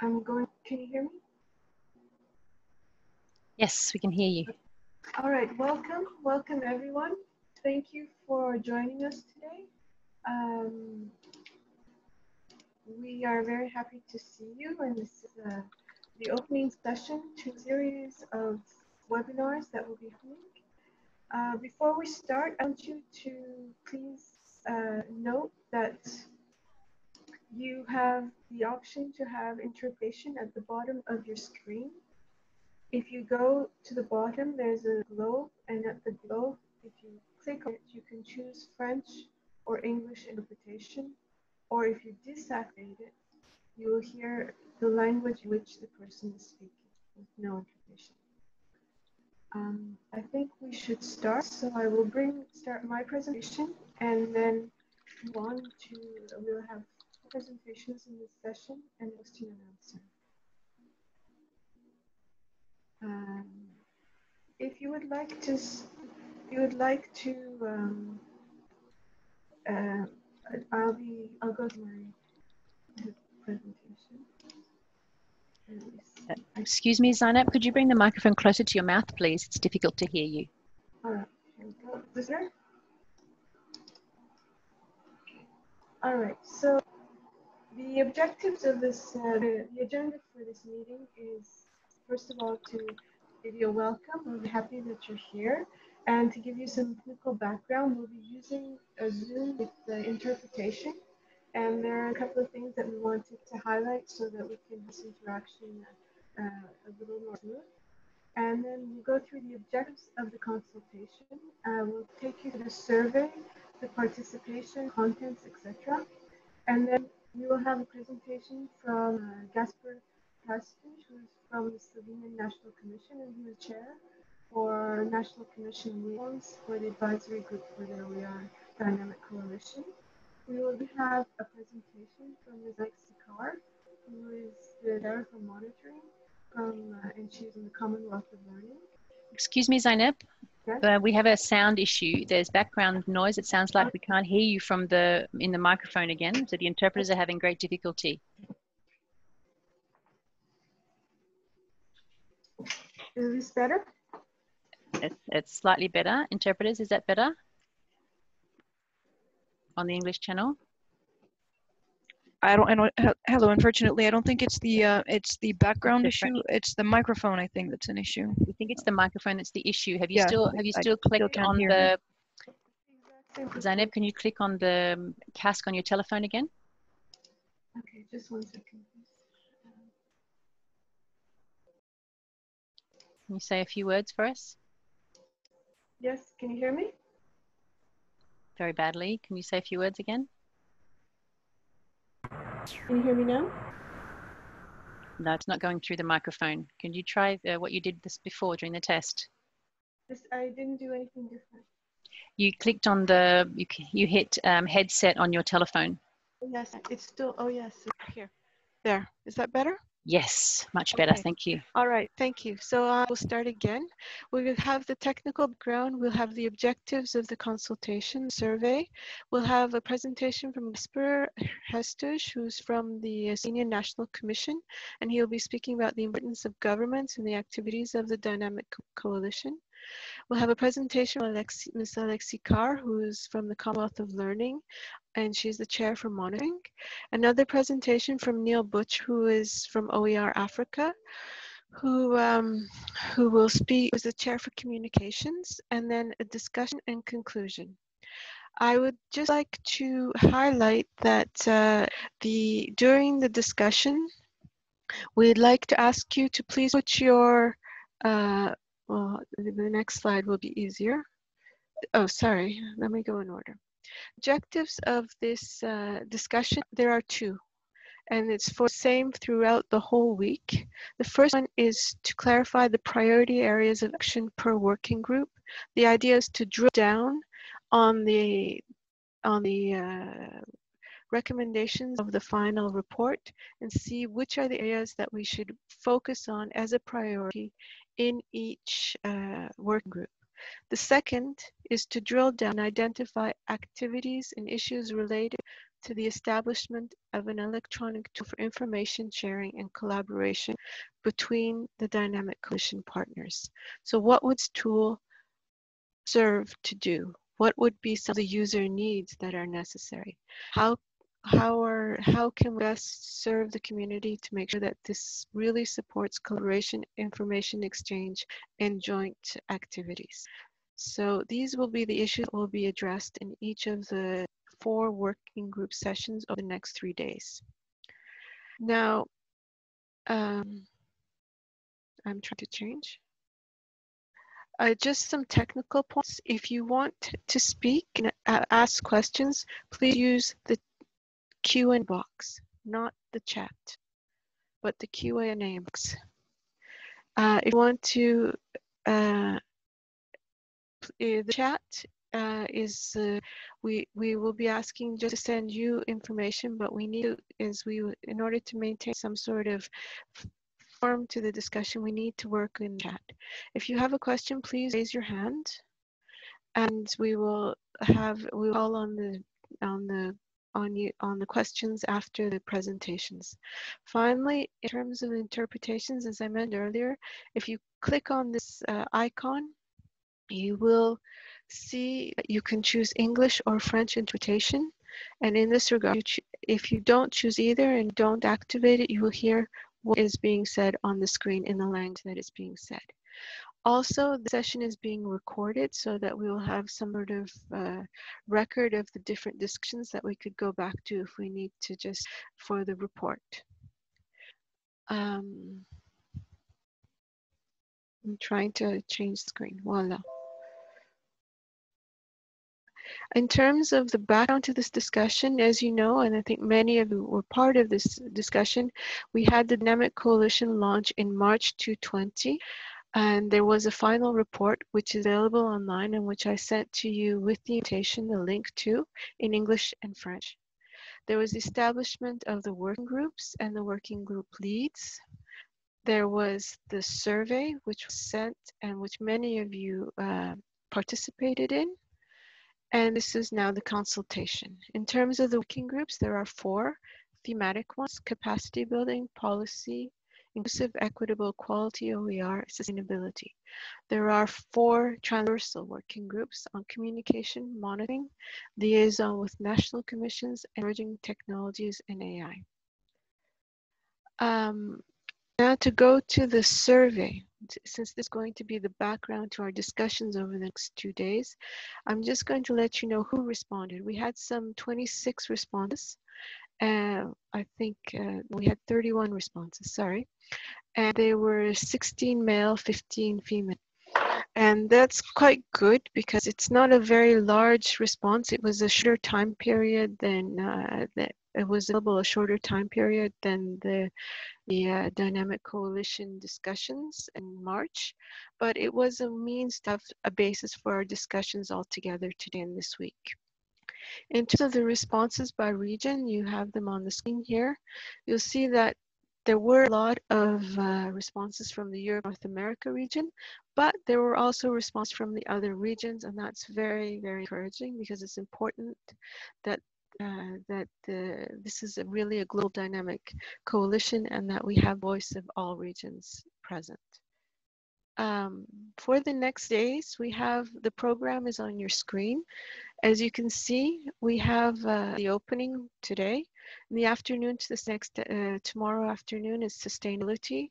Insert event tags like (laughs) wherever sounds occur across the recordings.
I'm going, can you hear me? Yes, we can hear you. All right, welcome, welcome everyone. Thank you for joining us today. Um, we are very happy to see you and this is uh, the opening session to a series of webinars that will be holding. Uh, before we start, I want you to please uh, note that you have the option to have interpretation at the bottom of your screen. If you go to the bottom, there's a globe, and at the globe, if you click on it, you can choose French or English interpretation, or if you disactivate it, you will hear the language in which the person is speaking with no interpretation. Um, I think we should start, so I will bring start my presentation and then on to, we'll have presentations in this session and and answer. Um, if you would like to, you would like to, um, uh, I'll be, I'll go to my presentation. Uh, excuse me, Zeynep, could you bring the microphone closer to your mouth, please? It's difficult to hear you. All right, here we go. Is there? All right, so the objectives of this, uh, the, agenda for this meeting is, first of all, to give you a welcome. We're happy that you're here. And to give you some technical background, we'll be using a Zoom with the interpretation. And there are a couple of things that we wanted to highlight so that we can have this interaction uh, a little more smooth. And then we'll go through the objectives of the consultation. Uh, we'll take you to the survey, the participation, contents, etc. And then we will have a presentation from uh, Gasper Hrastelj, who's from the Slovenian National Commission and he is chair for National Commission Reforms for the advisory group for the OER Dynamic Coalition. We will have a presentation from. Alexi Carr, who is the Director for Monitoring from, uh, and she's in the Commonwealth of Learning. Excuse me, Zeynep. Yes? Uh, we have a sound issue. There's background noise. It sounds like we can't hear you from the in the microphone again. So the interpreters are having great difficulty. Is this better? It's, it's slightly better. Interpreters, is that better? On the English channel? I don't, I don't. Hello. Unfortunately, I don't think it's the uh, it's the background issue. It's the microphone. I think that's an issue. You think it's the microphone that's the issue? Have you yeah, still have you still I clicked still on the? Zeynep, can you click on the um, cask on your telephone again? Okay, just one second. Can you say a few words for us? Yes, can you hear me? Very badly. Can you say a few words again? Can you hear me now? No, it's not going through the microphone. Can you try uh, what you did this before during the test? This, I didn't do anything different. You clicked on the, you, you hit um, headset on your telephone. Yes, it's still, oh yes, here. There, is that better? Yes, much better. Okay. Thank you. All right, thank you. So uh, we'll start again. We will have the technical background. We'll have the objectives of the consultation survey. We'll have a presentation from Gasper Hrastelj, who's from the Slovenian National Commission, and he'll be speaking about the importance of governments and the activities of the Dynamic Coalition. We'll have a presentation from Alexi, Ms. Alexi Carr, who's from the Commonwealth of Learning, and she's the chair for monitoring. Another presentation from Neil Butcher, who is from OER Africa, who, um, who will speak as the chair for communications, and then a discussion and conclusion. I would just like to highlight that uh, the during the discussion, we'd like to ask you to please put your uh, well, the next slide will be easier. Oh, sorry, let me go in order. Objectives of this uh, discussion, there are two, and it's for the same throughout the whole week. The first one is to clarify the priority areas of action per working group. The idea is to drill down on the on the uh, recommendations of the final report and see which are the areas that we should focus on as a priority in each uh, work group. The second is to drill down and identify activities and issues related to the establishment of an electronic tool for information sharing and collaboration between the dynamic coalition partners. So what would this tool serve to do? What would be some of the user needs that are necessary? How how are how can we best serve the community to make sure that this really supports collaboration, information exchange, and joint activities? So these will be the issues that will be addressed in each of the four working group sessions over the next three days. Now, um, I'm trying to change. Uh, just some technical points. If you want to speak and ask questions, please use the Q&A box, not the chat, but the Q&A box. Uh, if you want to, uh, eh, the chat uh, is uh, we we will be asking just to send you information, but we need is we in order to maintain some sort of form to the discussion, we need to work in chat. If you have a question, please raise your hand, and we will have we will call on the on the on you on the questions after the presentations. Finally, in terms of interpretations, as I mentioned earlier, if you click on this uh, icon, you will see you can choose English or French interpretation. And in this regard, if you don't choose either and don't activate it, you will hear what is being said on the screen in the language that is being said. Also, the session is being recorded so that we will have some sort of uh, record of the different discussions that we could go back to if we need to just for the report. Um, I'm trying to change screen. Voila. In terms of the background to this discussion, as you know, and I think many of you were part of this discussion, we had the Dynamic Coalition launch in March 2020. And there was a final report which is available online and which I sent to you with the invitation, the link to, in English and French. There was establishment of the working groups and the working group leads. There was the survey which was sent and which many of you uh, participated in. And this is now the consultation. In terms of the working groups, there are four thematic ones, capacity building, policy, inclusive, equitable, quality OER, sustainability. There are four transversal working groups on communication, monitoring, liaison with national commissions, emerging technologies, and AI. Um, now to go to the survey, since this is going to be the background to our discussions over the next two days, I'm just going to let you know who responded. We had some 26 responses. Uh, I think uh, we had 31 responses, sorry. And they were 16 male, 15 female. And that's quite good because it's not a very large response. It was a shorter time period than uh, the, it was available a shorter time period than the the uh, dynamic coalition discussions in March, but it was a means to have a basis for our discussions all together today and this week. In terms of the responses by region, you have them on the screen here. You'll see that there were a lot of uh, responses from the Europe North America region, but there were also responses from the other regions, and that's very, very encouraging because it's important that uh, that this is a really a global dynamic coalition and that we have voice of all regions present. Um, for the next days, we have the program is on your screen. As you can see, we have uh, the opening today. In the afternoon to this next, uh, tomorrow afternoon is sustainability,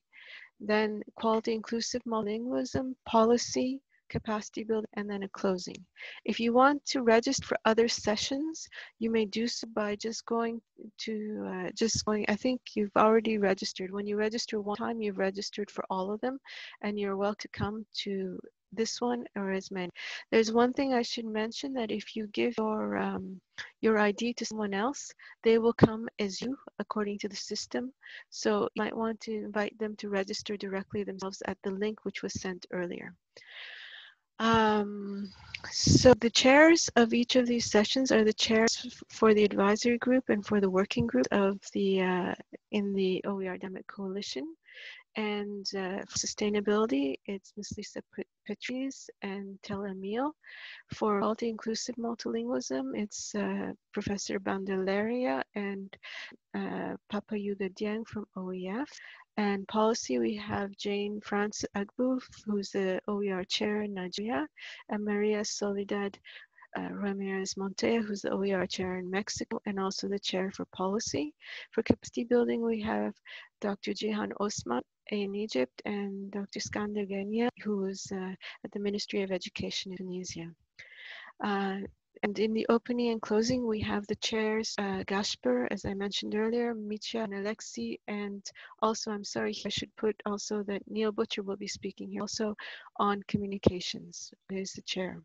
then quality inclusive multilingualism, policy, capacity building, and then a closing. If you want to register for other sessions, you may do so by just going to, uh, just going, I think you've already registered. When you register one time, you've registered for all of them, and you're welcome to come to this one or as many. There's one thing I should mention that if you give your um, your ID to someone else, they will come as you according to the system. So you might want to invite them to register directly themselves at the link which was sent earlier. Um, so the chairs of each of these sessions are the chairs for the advisory group and for the working group of the uh, in the OER Dynamic Coalition. And uh, sustainability, it's Ms. Lisa Petrides and Tel Amiel. For multi-inclusive multilingualism, it's uh, Professor Bandalaria and uh, Papa Youga Dieng from OIF. And policy, we have Jane France Agbu, who's the OER chair in Nigeria, and Maria Soledad uh, Ramirez Montoya, who's the OER chair in Mexico and also the chair for policy. For capacity building, we have Dr. Jihan Osman in Egypt and Dr. Skander Genia, who is uh, at the Ministry of Education in Tunisia. Uh, and in the opening and closing, we have the chairs, uh, Gasper, as I mentioned earlier, Mitja and Alexi, and also, I'm sorry, I should put also that Neil Butcher will be speaking here also on communications, is the chair.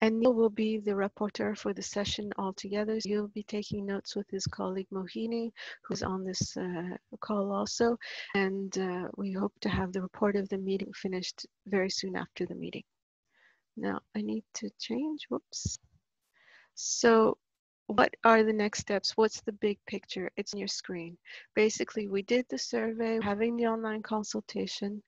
And Neil will be the reporter for the session altogether. He'll be taking notes with his colleague Mohini, who's on this uh, call also. And uh, we hope to have the report of the meeting finished very soon after the meeting. Now I need to change, whoops. So what are the next steps? What's the big picture? It's on your screen. Basically, we did the survey, having the online consultation.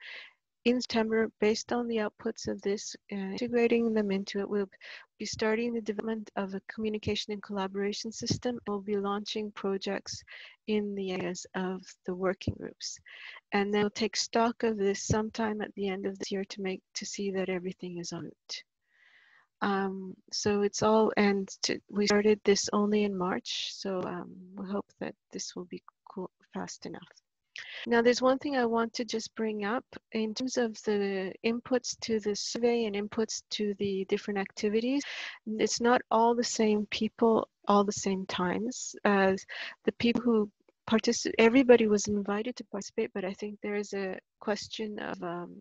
In September, based on the outputs of this, uh, integrating them into it, we'll be starting the development of a communication and collaboration system. We'll be launching projects in the areas of the working groups. And then we'll take stock of this sometime at the end of this year to make to see that everything is on route. Um, so it's all, and to, we started this only in March, so um, we hope that this will be cool, fast enough. Now, there's one thing I want to just bring up in terms of the inputs to the survey and inputs to the different activities. It's not all the same people all the same times as the people who participate. Everybody was invited to participate, but I think there is a question of um,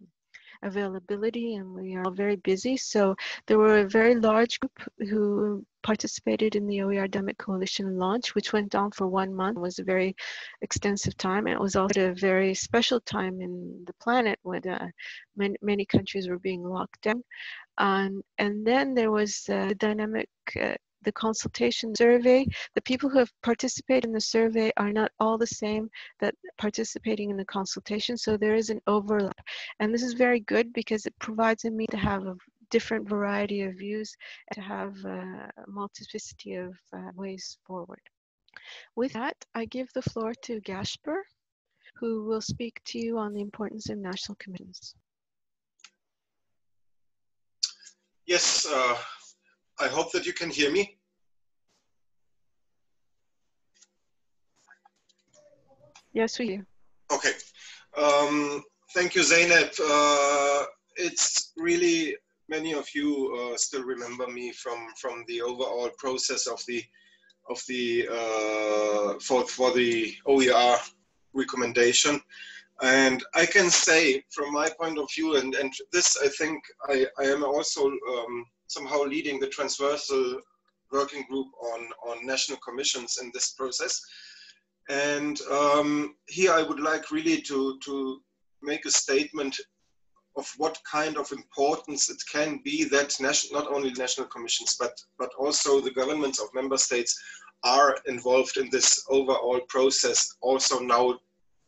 availability and we are all very busy. So there were a very large group who participated in the OER Dynamic Coalition launch, which went on for one month. It was a very extensive time. And it was also a very special time in the planet when uh, many, many countries were being locked down. Um, and then there was uh, the dynamic uh, the consultation survey, the people who have participated in the survey are not all the same that participating in the consultation. So there is an overlap. And this is very good because it provides a me to have a different variety of views and to have a multiplicity of uh, ways forward. With that, I give the floor to Gasper, who will speak to you on the importance of national commissions. Yes, uh, I hope that you can hear me. Yes, we do. Okay. Um, thank you, Zeynep. Uh, it's really many of you uh, still remember me from from the overall process of the of the uh, for for the OER recommendation. And I can say, from my point of view, and, and this I think I, I am also um, somehow leading the transversal working group on, on national commissions in this process. And um, here I would like really to, to make a statement of what kind of importance it can be that not only national commissions, but, but also the governments of member states are involved in this overall process also now,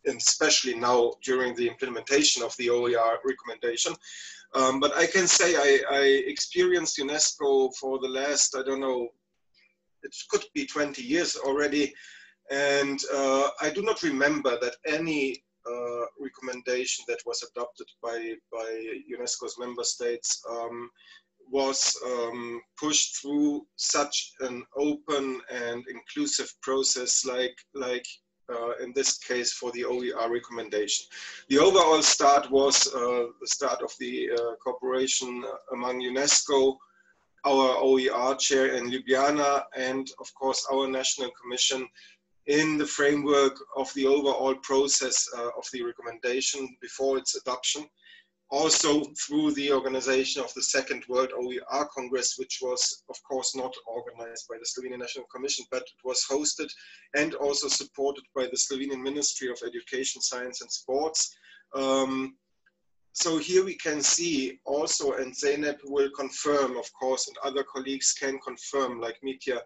especially now during the implementation of the OER recommendation. Um, but I can say I, I, experienced UNESCO for the last, I don't know, it could be 20 years already. And uh, I do not remember that any uh, recommendation that was adopted by, by UNESCO's member states um, was um, pushed through such an open and inclusive process like, like uh, in this case for the OER recommendation. The overall start was uh, the start of the uh, cooperation among UNESCO, our OER chair in Ljubljana, and of course our National Commission in the framework of the overall process uh, of the recommendation before its adoption also through the organization of the Second World OER Congress, which was, of course, not organized by the Slovenian National Commission, but it was hosted and also supported by the Slovenian Ministry of Education, Science and Sports. Um, so here we can see also, and Zeynep will confirm, of course, and other colleagues can confirm, like Mitja,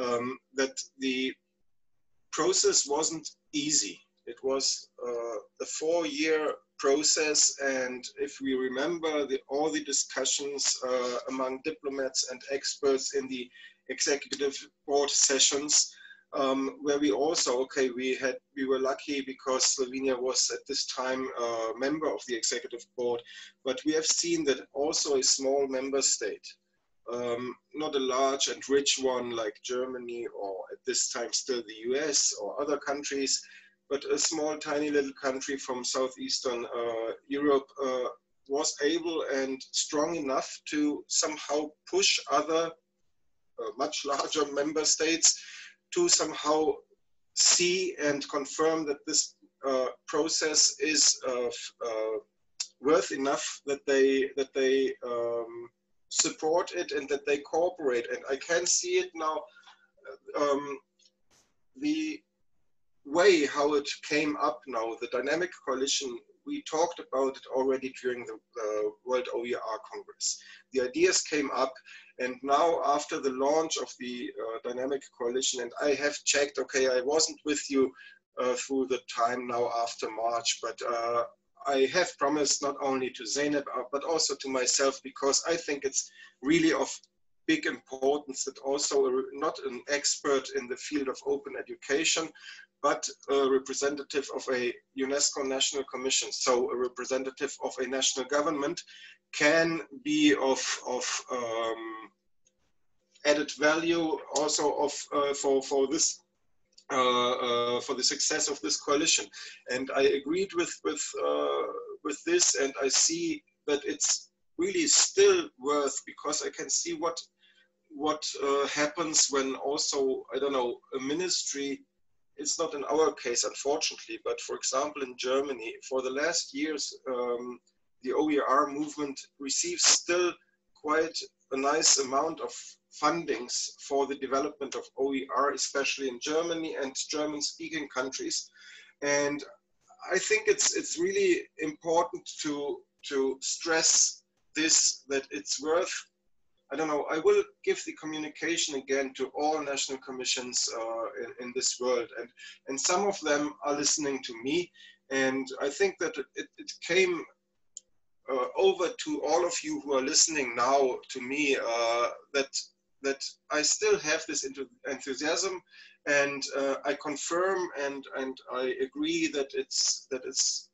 um, that the process wasn't easy. It was uh, a four-year process. And if we remember the, all the discussions uh, among diplomats and experts in the executive board sessions, um, where we also, okay, we had, we were lucky because Slovenia was at this time a member of the executive board, but we have seen that also a small member state, um, not a large and rich one like Germany or at this time still the US or other countries, but a small tiny little country from southeastern uh, Europe uh, was able and strong enough to somehow push other uh, much larger member states to somehow see and confirm that this uh, process is uh, uh, worth enough that they that they um, support it and that they cooperate. And I can see it now. Um, the way how it came up now, the dynamic coalition, we talked about it already during the uh, World OER Congress. The ideas came up and now after the launch of the uh, dynamic coalition, and I have checked, okay, I wasn't with you uh, through the time now after March, but uh, I have promised not only to Zeynep, uh, but also to myself, because I think it's really of big importance that also not an expert in the field of open education, but a representative of a UNESCO National Commission, so a representative of a national government can be of, of um, added value also of, uh, for, for this for the success of this coalition. And I agreed with, with, uh, with this and I see that it's really still worth because I can see what, what uh, happens when also, I don't know, a ministry it's not in our case, unfortunately, but for example, in Germany, for the last years, um, the OER movement receives still quite a nice amount of fundings for the development of OER, especially in Germany and German speaking countries. And I think it's, it's really important to, to stress this, that it's worth, I don't know, I will give the communication again to all national commissions uh, in, in this world. And, and some of them are listening to me. And I think that it, it came uh, over to all of you who are listening now to me uh, that that I still have this enthusiasm and uh, I confirm and and I agree that it's that it's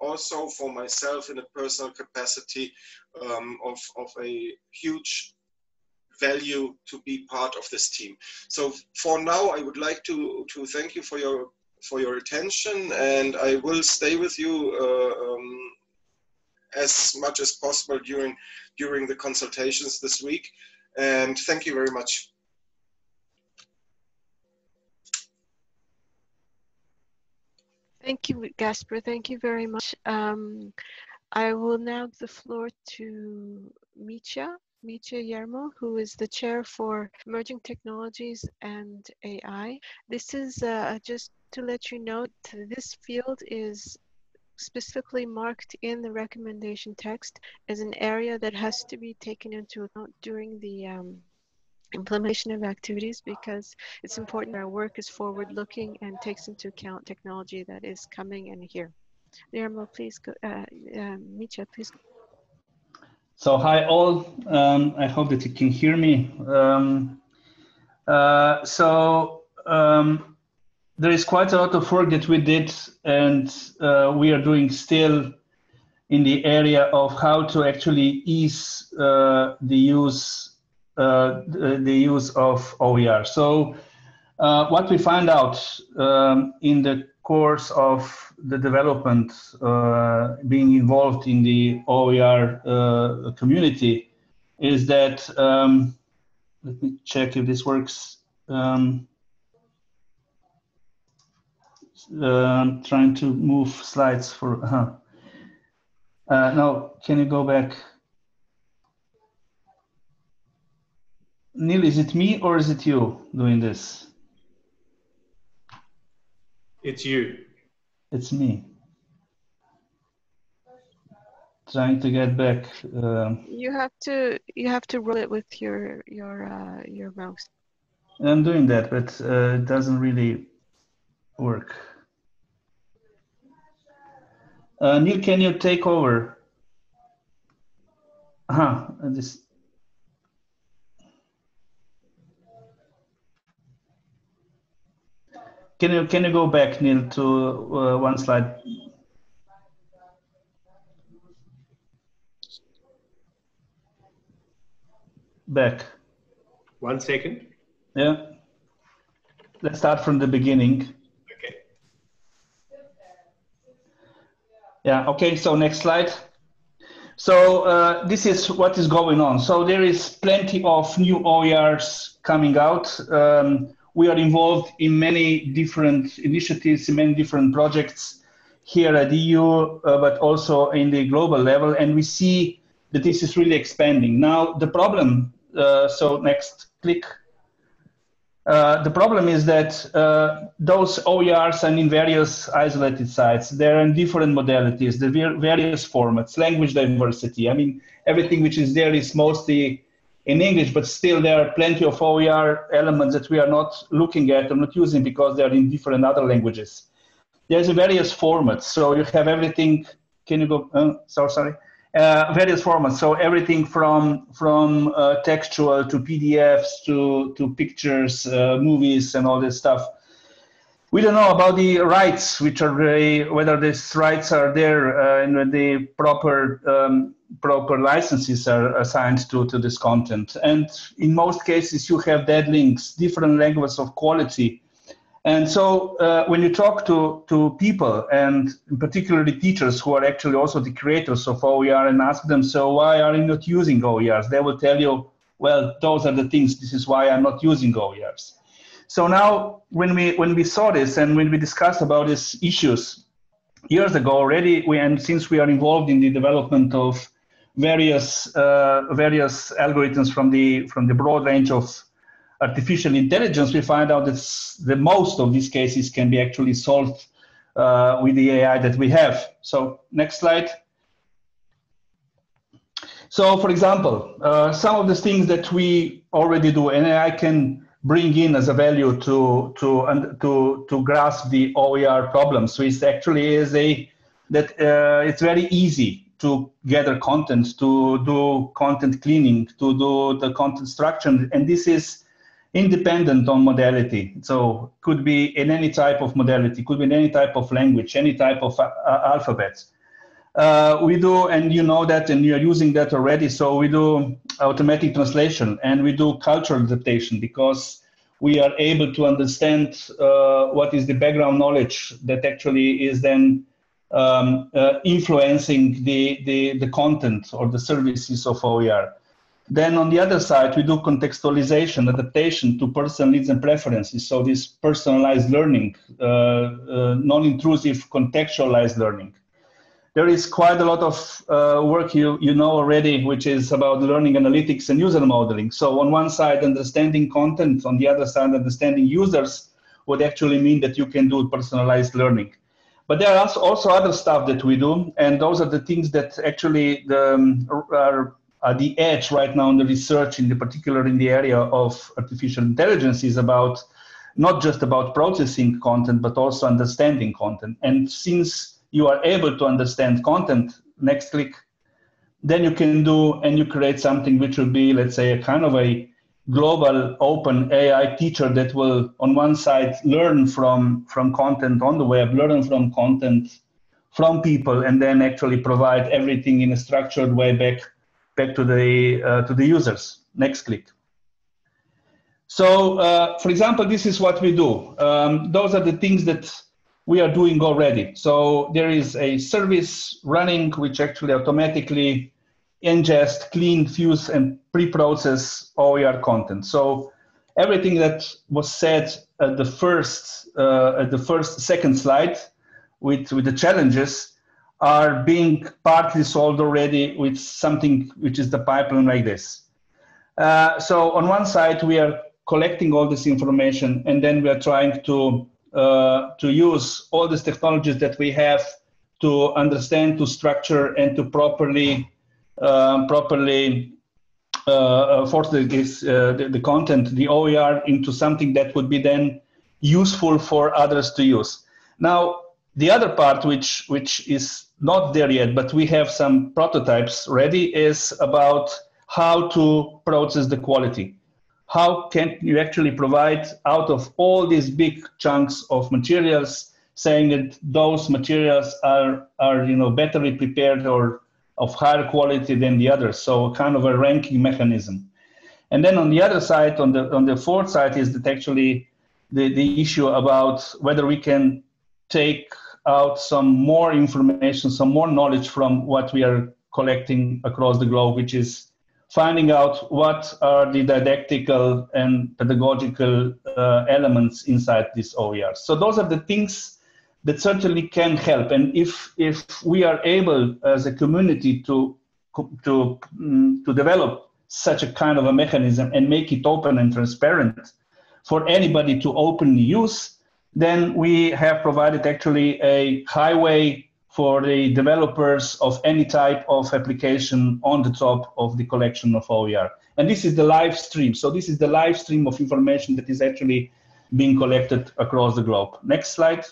also for myself in a personal capacity um, of, of a huge value to be part of this team. So for now, I would like to, to thank you for your for your attention and I will stay with you uh, um, as much as possible during during the consultations this week. And thank you very much. Thank you, Gasper. Thank you very much. Um, I will now give the floor to Mitja, Mitja Jermol, who is the chair for Emerging Technologies and AI. This is uh, just to let you know, this field is specifically marked in the recommendation text as an area that has to be taken into account during the um, implementation of activities because it's important our work is forward looking and takes into account technology that is coming and here. Nirmo, please go, uh, uh, Mitja, please. So hi all, um, I hope that you can hear me. Um, uh, so um, there is quite a lot of work that we did and uh, we are doing still in the area of how to actually ease uh, the use uh, the, use of OER. So uh, what we find out um, in the course of the development, uh, being involved in the OER uh, community, is that um, let me check if this works. Um, uh, trying to move slides for, uh, uh, no, can you go back? Neil, is it me or is it you doing this? It's you. It's me. Trying to get back. Uh, you have to you have to roll it with your your uh, your mouse. I'm doing that, but uh, it doesn't really work. Uh, Neil, can you take over? Uh-huh. This. Can you can you go back, Neil, to uh, one slide? Back. One second. Yeah. Let's start from the beginning. Yeah, okay, so next slide. So uh, this is what is going on. So there is plenty of new OERs coming out. Um, we are involved in many different initiatives, in many different projects here at EU, uh, but also in the global level. And we see that this is really expanding. Now, the problem, uh, so next click. Uh, the problem is that uh, those OERs are in various isolated sites. They're in different modalities, the various formats, language diversity. I mean, everything which is there is mostly in English, but still there are plenty of OER elements that we are not looking at or not using because they're in different other languages. There's various formats. So you have everything. Can you go? Uh, so sorry. Uh, various formats. So everything from from uh, textual to PDFs to to pictures, uh, movies, and all this stuff. We don't know about the rights, which are very, whether these rights are there uh, and the proper um, proper licenses are assigned to to this content. And in most cases, you have dead links, different levels of quality and so uh, when you talk to, to people, and particularly teachers who are actually also the creators of OER, and ask them, so why are you not using OERs? They will tell you, well, those are the things. This is why I'm not using OERs. So now, when we when we saw this and when we discussed about these issues years ago already, we and since we are involved in the development of various uh, various algorithms from the from the broad range of artificial intelligence, we find out that the most of these cases can be actually solved uh, with the AI that we have. So next slide. So for example, uh, some of the things that we already do, and AI can bring in as a value to to and to to grasp the OER problem. So it actually is a that uh, it's very easy to gather content, to do content cleaning, to do the content structure, and this is independent on modality. So could be in any type of modality, could be in any type of language, any type of uh, alphabet. Uh, we do, and you know that, and you're using that already. So we do automatic translation and we do cultural adaptation because we are able to understand uh, what is the background knowledge that actually is then um, uh, influencing the, the, the content or the services of OER. Then on the other side, we do contextualization, adaptation to personal needs and preferences. So this personalized learning, uh, uh, non-intrusive contextualized learning. There is quite a lot of uh, work you, you know already, which is about learning analytics and user modeling. So on one side, understanding content, on the other side, understanding users would actually mean that you can do personalized learning. But there are also other stuff that we do, and those are the things that actually the, um, are uh, the edge right now in the research, in the particular in the area of artificial intelligence, is about not just about processing content, but also understanding content. And since you are able to understand content, next click, then you can do and you create something which will be, let's say, a kind of a global open AI teacher that will, on one side, learn from from content on the web, learn from content from people, and then actually provide everything in a structured way back back to the, uh, to the users. Next click. So, uh, for example, this is what we do. Um, those are the things that we are doing already. So there is a service running which actually automatically ingest, clean, fuse, and pre-process OER content. So everything that was said at the first, uh, at the first, second slide with, with the challenges are being partly solved already with something which is the pipeline like this. Uh, so on one side, we are collecting all this information, and then we are trying to uh, to use all these technologies that we have to understand, to structure, and to properly uh, properly uh, force this, uh, the, the content, the OER, into something that would be then useful for others to use. Now, the other part, which which is not there yet, but we have some prototypes ready, is about how to process the quality. How can you actually provide out of all these big chunks of materials, saying that those materials are, are you know, betterly prepared or of higher quality than the others. So kind of a ranking mechanism. And then on the other side, on the on the fourth side, is that actually the, the issue about whether we can take out some more information, some more knowledge from what we are collecting across the globe, which is finding out what are the didactical and pedagogical uh, elements inside this OER. So those are the things that certainly can help. And if if we are able as a community to to um, to develop such a kind of a mechanism and make it open and transparent for anybody to openly use, then we have provided actually a highway for the developers of any type of application on the top of the collection of OER. And this is the live stream. So this is the live stream of information that is actually being collected across the globe. Next slide.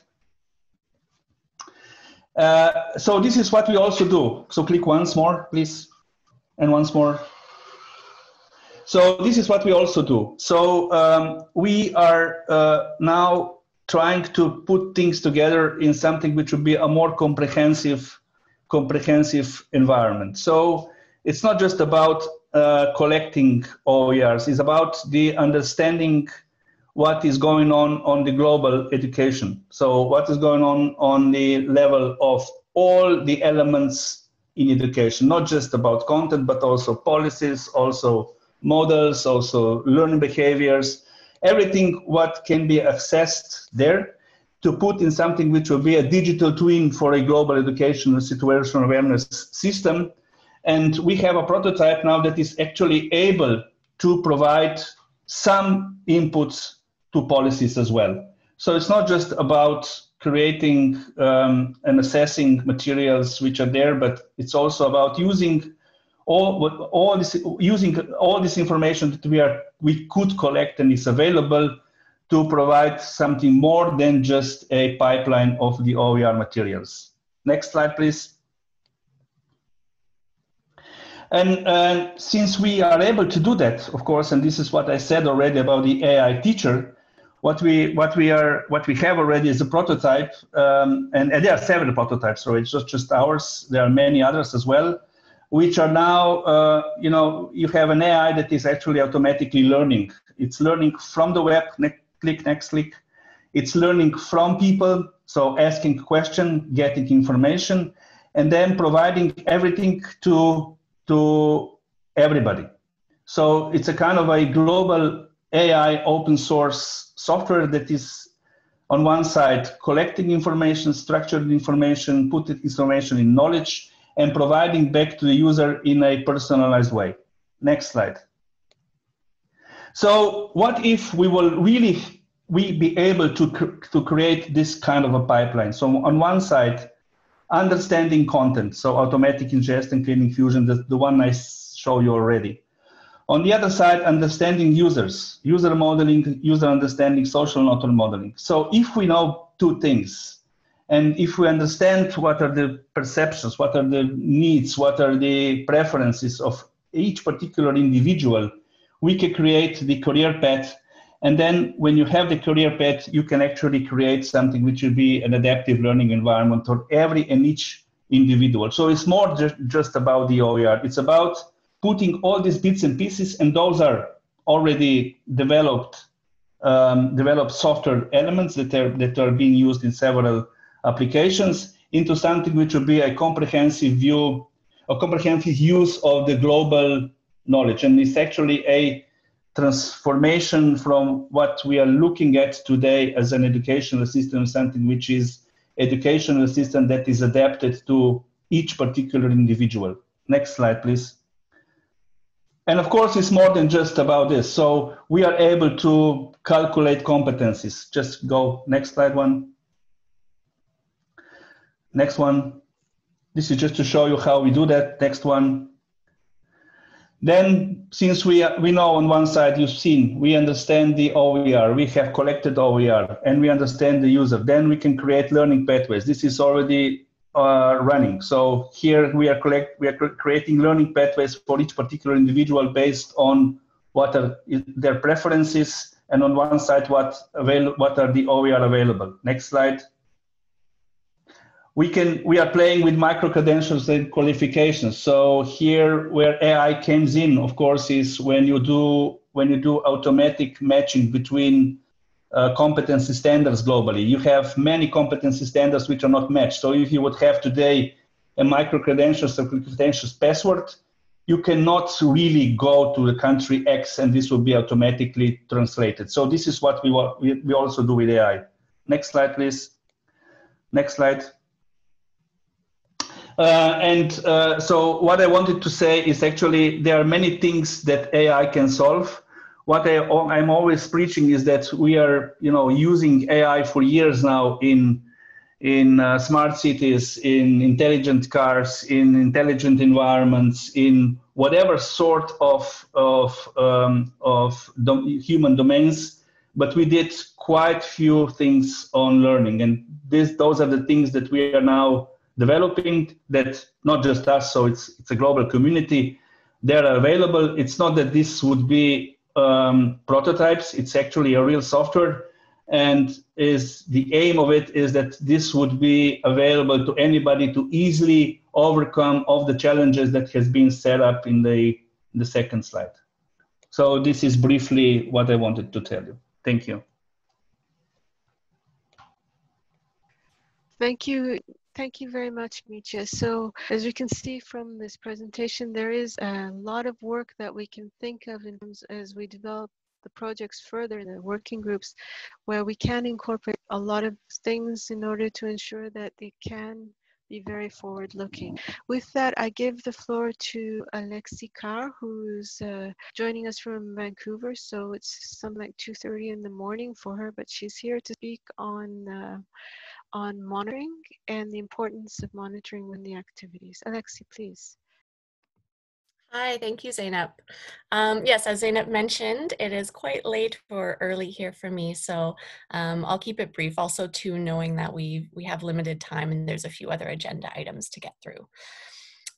Uh, so this is what we also do. So click once more, please. And once more. So this is what we also do. So um, we are uh, now trying to put things together in something which would be a more comprehensive, comprehensive environment. So it's not just about uh, collecting OERs. It's about the understanding what is going on on the global education. So what is going on on the level of all the elements in education, not just about content, but also policies, also models, also learning behaviors, everything what can be accessed there to put in something which will be a digital twin for a global education and situational awareness system. And we have a prototype now that is actually able to provide some inputs to policies as well. So it's not just about creating um, and assessing materials which are there, but it's also about using all all this using all this information that we are we could collect and is available to provide something more than just a pipeline of the OER materials. Next slide, please. And uh, since we are able to do that, of course, and this is what I said already about the AI teacher, what we what we are what we have already is a prototype, um, and, and, there are several prototypes, so it's not just ours. There are many others as well which are now, uh, you know, you have an AI that is actually automatically learning. It's learning from the web, ne- click, next click. It's learning from people, so asking question, getting information, and then providing everything to, to everybody. So it's a kind of a global AI open source software that is on one side collecting information, structured information, putting information in knowledge, and providing back to the user in a personalized way. Next slide. So what if we will really we be able to, to create this kind of a pipeline? So on one side, understanding content, so automatic ingest and cleaning fusion, the, the one I show you already. On the other side, understanding users, user modeling, user understanding, social and modeling. So if we know two things, and if we understand what are the perceptions, what are the needs, what are the preferences of each particular individual, we can create the career path. And then when you have the career path, you can actually create something which will be an adaptive learning environment for every and each individual. So it's more just, just about the OER. It's about putting all these bits and pieces, and those are already developed um, developed software elements that are that are being used in several applications into something which would be a comprehensive view, a comprehensive use of the global knowledge. And it's actually a transformation from what we are looking at today as an educational system, something which is educational system that is adapted to each particular individual. Next slide, please. And of course, it's more than just about this. So we are able to calculate competencies. Just go next slide one. Next one. This is just to show you how we do that. Next one. Then, since we, we know on one side, you've seen, we understand the OER, we have collected OER, and we understand the user, then we can create learning pathways. This is already uh, running. So here we are collect we are creating learning pathways for each particular individual based on what are their preferences and on one side what avail what are the OER available. Next slide. We can we are playing with micro credentials and qualifications. So here where AI comes in, of course, is when you do when you do automatic matching between uh, competency standards globally. You have many competency standards which are not matched. So if you would have today a micro credentials or credentials password, you cannot really go to the country X and this will be automatically translated. So this is what we, we, we also do with AI. Next slide, please. Next slide. Uh, and uh, so what I wanted to say is actually there are many things that AI can solve. What I, I'm always preaching is that we are, you know, using AI for years now in in uh, smart cities, in intelligent cars, in intelligent environments, in whatever sort of of um, of dom- human domains. But we did quite few things on learning, and this those are the things that we are now developing. That not just us, so it's it's a global community. They're available. It's not that this would be um, prototypes. It's actually a real software and is the aim of it is that this would be available to anybody to easily overcome all the challenges that has been set up in the the second slide so this is briefly what i wanted to tell you thank you thank you Thank you very much, Mitja. So as you can see from this presentation, there is a lot of work that we can think of in terms as we develop the projects further in the working groups where we can incorporate a lot of things in order to ensure that they can be very forward looking. With that, I give the floor to Alexi Carr, who's uh, joining us from Vancouver. So it's something like 2.30 in the morning for her, but she's here to speak on, uh, on monitoring and the importance of monitoring when the activities. Alexi, please. Hi, thank you, Zeynep. Um, yes, as Zeynep mentioned, it is quite late for early here for me, so um, I'll keep it brief. Also, too, knowing that we we have limited time and there's a few other agenda items to get through.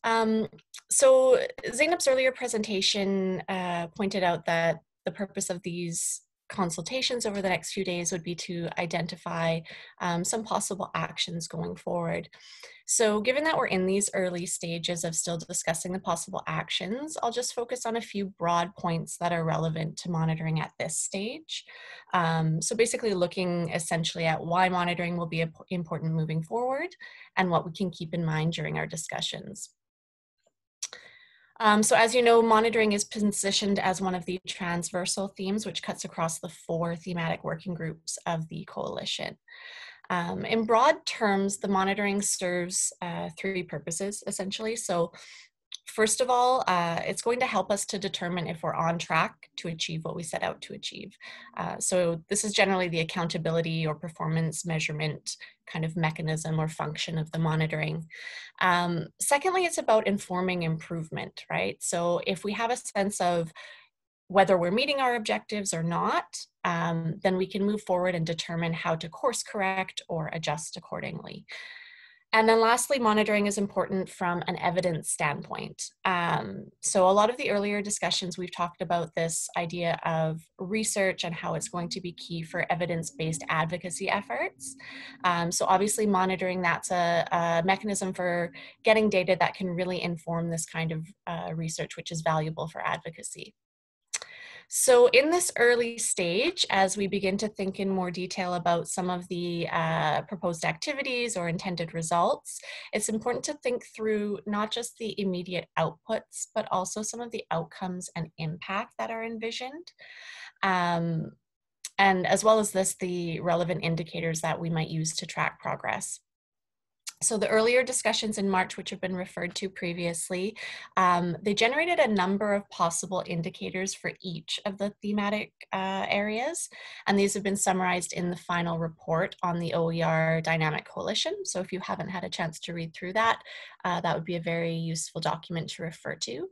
Um, so Zeynep's earlier presentation uh, pointed out that the purpose of these consultations over the next few days would be to identify um, some possible actions going forward. So given that we're in these early stages of still discussing the possible actions, I'll just focus on a few broad points that are relevant to monitoring at this stage. Um, so basically looking essentially at why monitoring will be important moving forward and what we can keep in mind during our discussions. Um, so as you know, monitoring is positioned as one of the transversal themes, which cuts across the four thematic working groups of the coalition. Um, in broad terms, the monitoring serves uh, three purposes, essentially. So First of all, uh, it's going to help us to determine if we're on track to achieve what we set out to achieve. Uh, so this is generally the accountability or performance measurement kind of mechanism or function of the monitoring. Um, secondly, it's about informing improvement, right? So if we have a sense of whether we're meeting our objectives or not, um, then we can move forward and determine how to course correct or adjust accordingly. And then lastly, monitoring is important from an evidence standpoint. Um, so a lot of the earlier discussions, we've talked about this idea of research and how it's going to be key for evidence-based advocacy efforts. Um, so obviously monitoring, that's a, a, mechanism for getting data that can really inform this kind of uh, research, which is valuable for advocacy. So in this early stage, as we begin to think in more detail about some of the uh, proposed activities or intended results, it's important to think through not just the immediate outputs, but also some of the outcomes and impact that are envisioned. Um, and as well as this, the relevant indicators that we might use to track progress. So the earlier discussions in March, which have been referred to previously, um, they generated a number of possible indicators for each of the thematic uh, areas. And these have been summarized in the final report on the OER Dynamic Coalition. So if you haven't had a chance to read through that, uh, that would be a very useful document to refer to.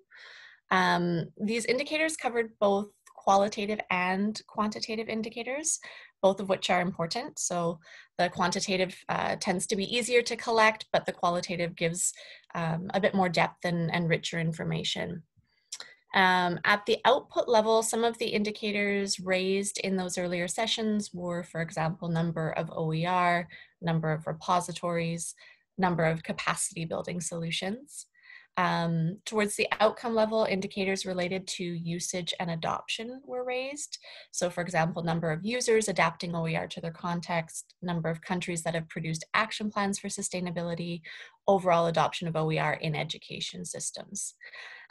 Um, these indicators covered both qualitative and quantitative indicators. Both of which are important. So the quantitative uh, tends to be easier to collect, but the qualitative gives um, a bit more depth and, and richer information. Um, at the output level, some of the indicators raised in those earlier sessions were, for example, number of OER, number of repositories, number of capacity building solutions. Um, towards the outcome level, indicators related to usage and adoption were raised. So for example, number of users adapting OER to their context, number of countries that have produced action plans for sustainability, overall adoption of OER in education systems.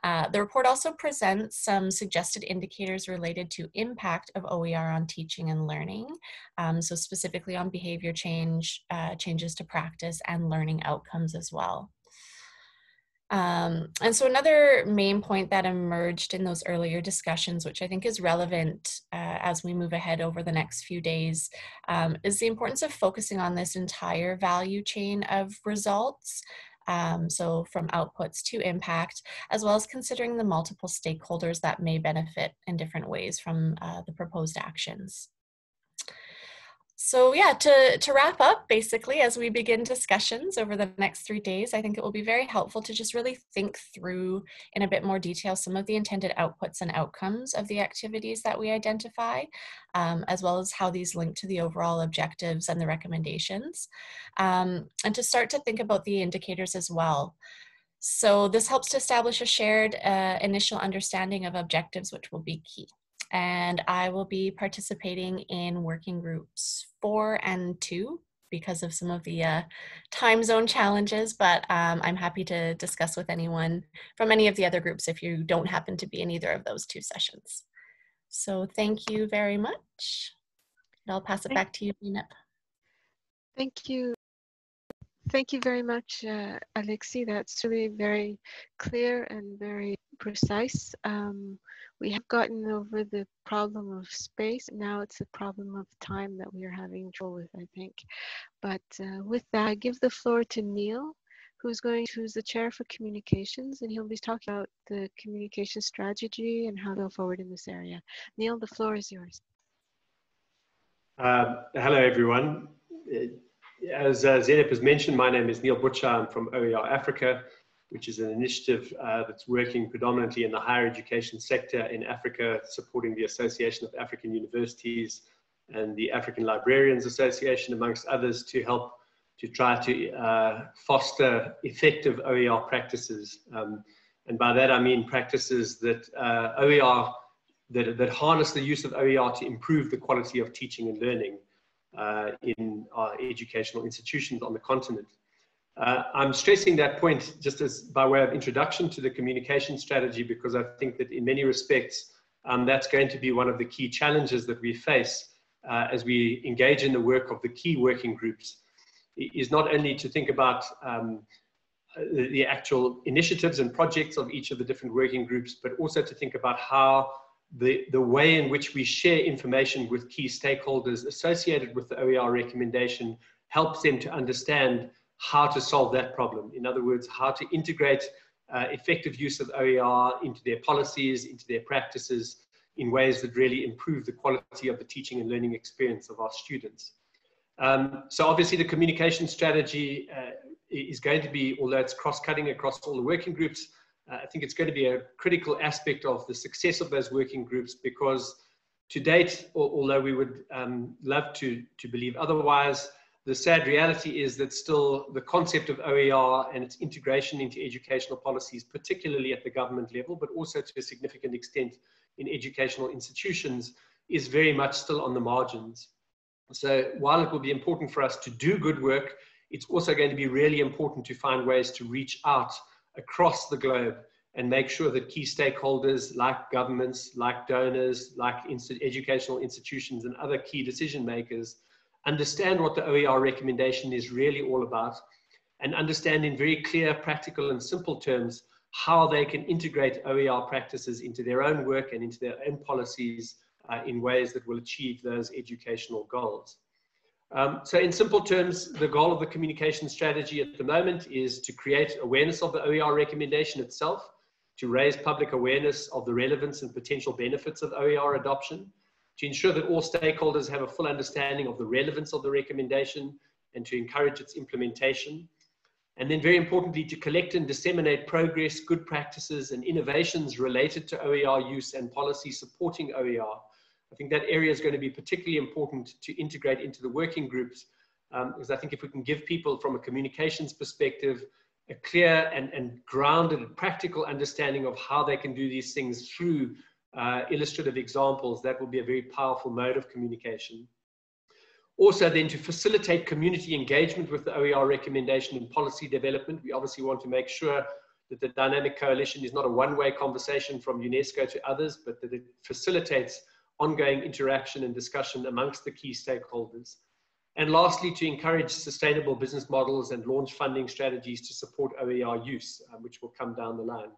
Uh, the report also presents some suggested indicators related to impact of OER on teaching and learning, um, so specifically on behavior change, uh, changes to practice, and learning outcomes as well. Um, and so another main point that emerged in those earlier discussions, which I think is relevant uh, as we move ahead over the next few days, um, is the importance of focusing on this entire value chain of results um, so from outputs to impact, as well as considering the multiple stakeholders that may benefit in different ways from uh, the proposed actions. So yeah, to, to wrap up, basically, as we begin discussions over the next three days, I think it will be very helpful to just really think through in a bit more detail some of the intended outputs and outcomes of the activities that we identify, um, as well as how these link to the overall objectives and the recommendations, um, and to start to think about the indicators as well. So this helps to establish a shared uh, initial understanding of objectives, which will be key and I will be participating in working groups four and two because of some of the uh, time zone challenges, but um, I'm happy to discuss with anyone from any of the other groups if you don't happen to be in either of those two sessions. So thank you very much. And I'll pass it back to you, Zeynep. Thank you. Thank you very much, uh, Alexi. That's really very clear and very precise. Um, we have gotten over the problem of space. Now it's a problem of time that we are having trouble with, I think. But uh, with that, I give the floor to Neil, who's going to, who's the chair for communications, and he'll be talking about the communication strategy and how to go forward in this area. Neil, the floor is yours. Uh, hello, everyone. As uh, Zeynep has mentioned, my name is Neil Butcher. I'm from OER Africa which is an initiative uh, that's working predominantly in the higher education sector in Africa, supporting the Association of African Universities and the African Librarians Association, amongst others, to help to try to uh, foster effective OER practices. Um, and by that I mean practices that uh, OER, that, that harness the use of OER to improve the quality of teaching and learning in our educational institutions on the continent. Uh, I'm stressing that point just as by way of introduction to the communication strategy because I think that in many respects um, that's going to be one of the key challenges that we face uh, as we engage in the work of the key working groups is not only to think about um, the actual initiatives and projects of each of the different working groups, but also to think about how the, the way in which we share information with key stakeholders associated with the OER recommendation helps them to understand how to solve that problem. In other words, how to integrate uh, effective use of OER into their policies, into their practices in ways that really improve the quality of the teaching and learning experience of our students. Um, so obviously the communication strategy uh, is going to be, although it's cross-cutting across all the working groups, uh, I think it's going to be a critical aspect of the success of those working groups because to date, although we would um, love to, to believe otherwise, the sad reality is that still the concept of OER and its integration into educational policies, particularly at the government level, but also to a significant extent in educational institutions, is very much still on the margins. So while it will be important for us to do good work, it's also going to be really important to find ways to reach out across the globe and make sure that key stakeholders like governments, like donors, like educational institutions and other key decision makers understand what the OER recommendation is really all about, and understand in very clear, practical, and simple terms how they can integrate OER practices into their own work and into their own policies uh, in ways that will achieve those educational goals. Um, so in simple terms, the goal of the communication strategy at the moment is to create awareness of the OER recommendation itself, to raise public awareness of the relevance and potential benefits of OER adoption, to ensure that all stakeholders have a full understanding of the relevance of the recommendation and to encourage its implementation. And then very importantly, to collect and disseminate progress, good practices and innovations related to OER use and policy supporting OER. I think that area is going to be particularly important to integrate into the working groups um, because I think if we can give people from a communications perspective a clear and, and grounded practical understanding of how they can do these things through uh, illustrative examples, that will be a very powerful mode of communication. Also then to facilitate community engagement with the OER recommendation and policy development, we obviously want to make sure that the dynamic coalition is not a one-way conversation from UNESCO to others, but that it facilitates ongoing interaction and discussion amongst the key stakeholders. And lastly, to encourage sustainable business models and launch funding strategies to support OER use, um, which will come down the line.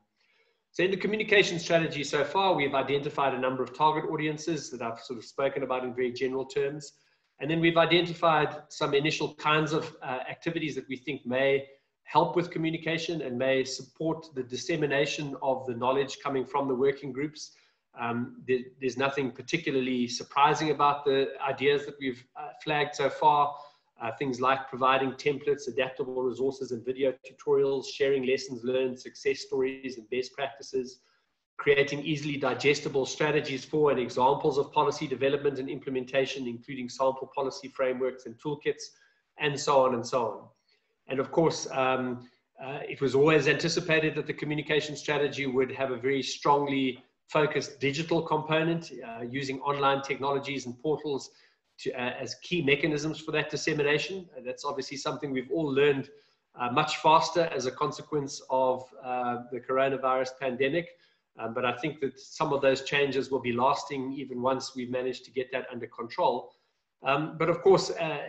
So in the communication strategy so far, we've identified a number of target audiences that I've sort of spoken about in very general terms. And then we've identified some initial kinds of uh, activities that we think may help with communication and may support the dissemination of the knowledge coming from the working groups. Um, there, there's nothing particularly surprising about the ideas that we've uh, flagged so far. Uh, things like providing templates, adaptable resources and video tutorials, sharing lessons learned, success stories and best practices, creating easily digestible strategies for and examples of policy development and implementation, including sample policy frameworks and toolkits, and so on and so on. And of course, um, uh, it was always anticipated that the communication strategy would have a very strongly focused digital component uh, using online technologies and portals to, uh, as key mechanisms for that dissemination. And that's obviously something we've all learned uh, much faster as a consequence of uh, the coronavirus pandemic. Um, but I think that some of those changes will be lasting even once we've managed to get that under control. Um, but of course, uh,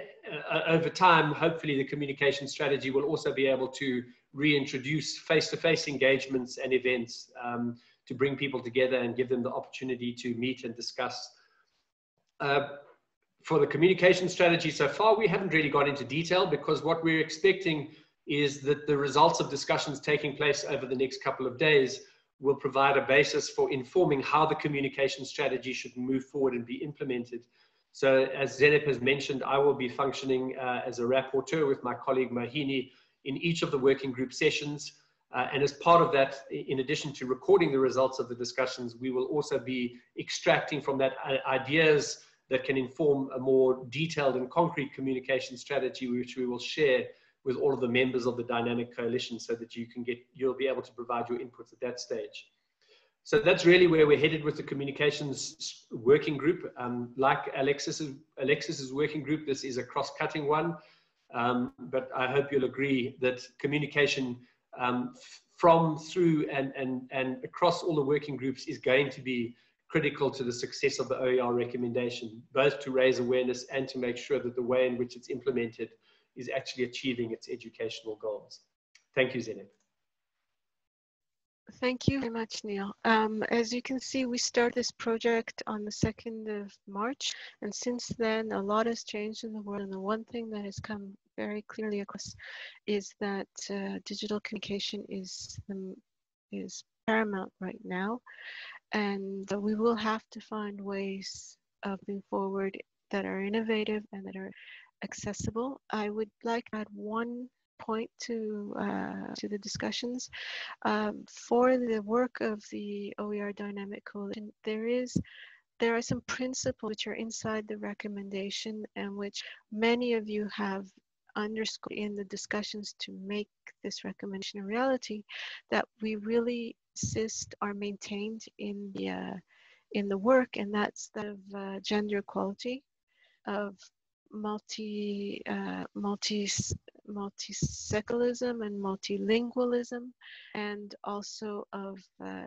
uh, over time, hopefully the communication strategy will also be able to reintroduce face-to-face engagements and events um, to bring people together and give them the opportunity to meet and discuss. Uh, for the communication strategy so far, we haven't really gone into detail because what we're expecting is that the results of discussions taking place over the next couple of days will provide a basis for informing how the communication strategy should move forward and be implemented. So as Zeynep has mentioned, I will be functioning uh, as a rapporteur with my colleague Mahini in each of the working group sessions. Uh, and as part of that, in addition to recording the results of the discussions, we will also be extracting from that uh, ideas that can inform a more detailed and concrete communication strategy, which we will share with all of the members of the dynamic coalition so that you can get, you'll be able to provide your inputs at that stage. So that's really where we're headed with the communications working group. Um, like Alexis's, Alexis's working group, this is a cross-cutting one. Um, but I hope you'll agree that communication um, from, through, and, and, and across all the working groups is going to be critical to the success of the OER recommendation, both to raise awareness and to make sure that the way in which it's implemented is actually achieving its educational goals. Thank you, Zeynep. Thank you very much, Neil. Um, as you can see, we started this project on the 2nd of March, and since then, a lot has changed in the world. And the one thing that has come very clearly across is that uh, digital communication is the, is paramount right now, and we will have to find ways of moving forward that are innovative and that are accessible. I would like to add one point to uh, to the discussions. Um, for the work of the OER Dynamic Coalition, there is there are some principles which are inside the recommendation and which many of you have underscored in the discussions to make this recommendation a reality that we really insist are maintained in the uh, in the work and that's that of uh, gender equality of multi uh, multi multisecularism and multilingualism, and also of uh,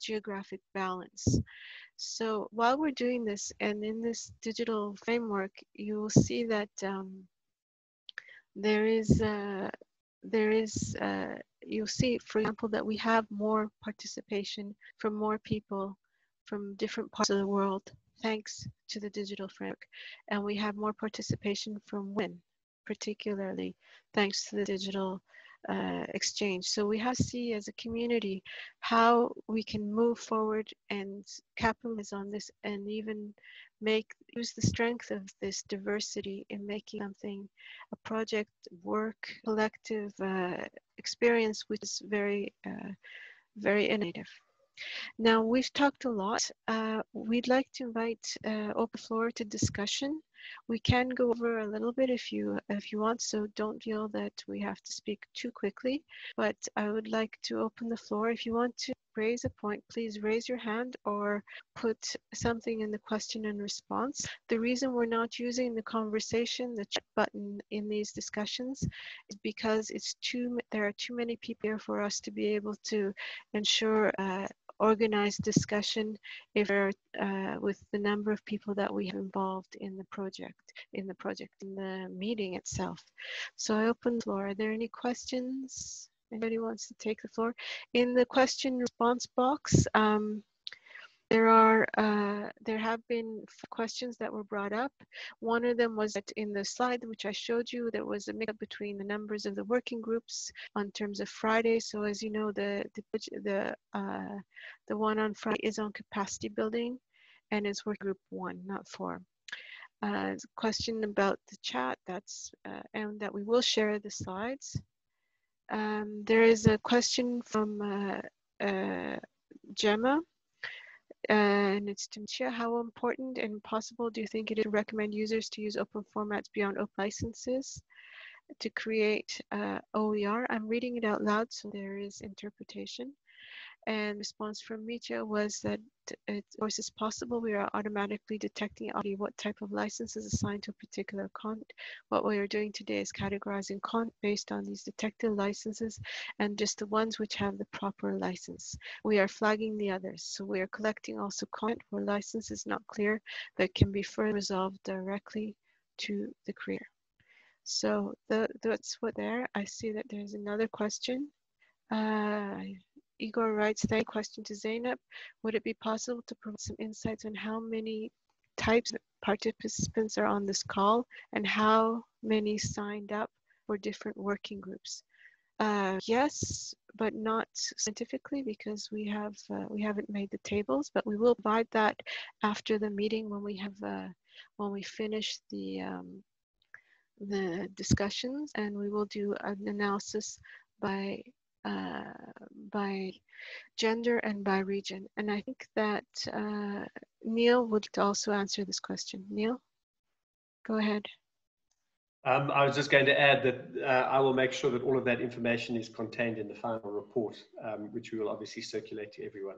geographic balance. So while we're doing this, and in this digital framework, you will see that um, there is uh, there is uh, you'll see, for example, that we have more participation from more people from different parts of the world thanks to the digital framework. And we have more participation from women particularly thanks to the digital uh, exchange. So we have to see as a community how we can move forward and capitalize on this and even make use the strength of this diversity in making something a project work collective uh, experience which is very uh, very innovative now we've talked a lot. Uh, we'd like to invite uh, open floor to discussion. We can go over a little bit if you if you want so don't feel that we have to speak too quickly. But i would like to open the floor. If you want to raise a point please raise your hand or put something in the question and response. The reason we're not using the conversation the chat button in these discussions is because it's too there are too many people here for us to be able to ensure uh, organized discussion if uh, with the number of people that we have involved in the project, in the project, in the meeting itself. So I open the floor. Are there any questions? Anybody wants to take the floor? In the question response box, um, there are uh, there have been questions that were brought up. One of them was that in the slide which I showed you, there was a mix between the numbers of the working groups on terms of Friday. So as you know, the the the uh, the one on Friday is on capacity building, and it's work group one, not four. Uh, question about the chat. That's uh, and that we will share the slides. Um, there is a question from uh, uh, Gemma and it's to share how important and possible do you think it is to recommend users to use open formats beyond open licenses to create uh, OER? I'm reading it out loud so there is interpretation. And response from Mitja was that it, course, it's possible we are automatically detecting what type of license is assigned to a particular content. What we are doing today is categorizing content based on these detected licenses and just the ones which have the proper license. We are flagging the others. So we are collecting also content where license is not clear that can be further resolved directly to the creator. So the, that's what there. I see that there's another question. Uh, Igor writes, thank. Question to Zeynep. Would it be possible to provide some insights on how many types of participants are on this call and how many signed up for different working groups? Uh, yes, but not scientifically because we have uh, we haven't made the tables, but we will provide that after the meeting when we have uh, when we finish the um, the discussions and we will do an analysis by uh, by gender and by region. And I think that uh, Neil would also answer this question. Neil, go ahead. Um, I was just going to add that uh, I will make sure that all of that information is contained in the final report, um, which we will obviously circulate to everyone.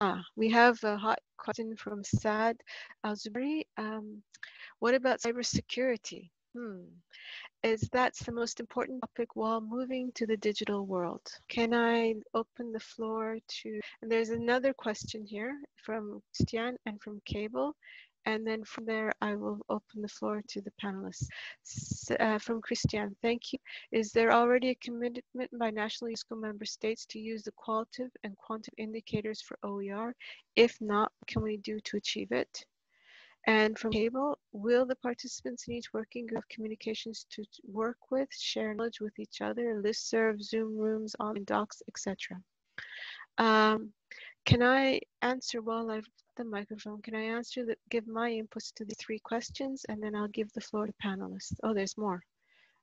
Ah, we have a hot question from Sad al Um, what about cybersecurity? Hmm is that's the most important topic while moving to the digital world. Can I open the floor to, and there's another question here from Stian and from Cable. And then from there, I will open the floor to the panelists. Uh, from Christian, thank you. Is there already a commitment by national UNESCO member states to use the qualitative and quantitative indicators for OER? If not, what can we do to achieve it? And from table, will the participants in each working group communications to work with, share knowledge with each other, listserv, Zoom rooms, online docs, etc. Um, can I answer while I've the microphone? Can I answer that? Give my inputs to the three questions, and then I'll give the floor to panelists. Oh, there's more.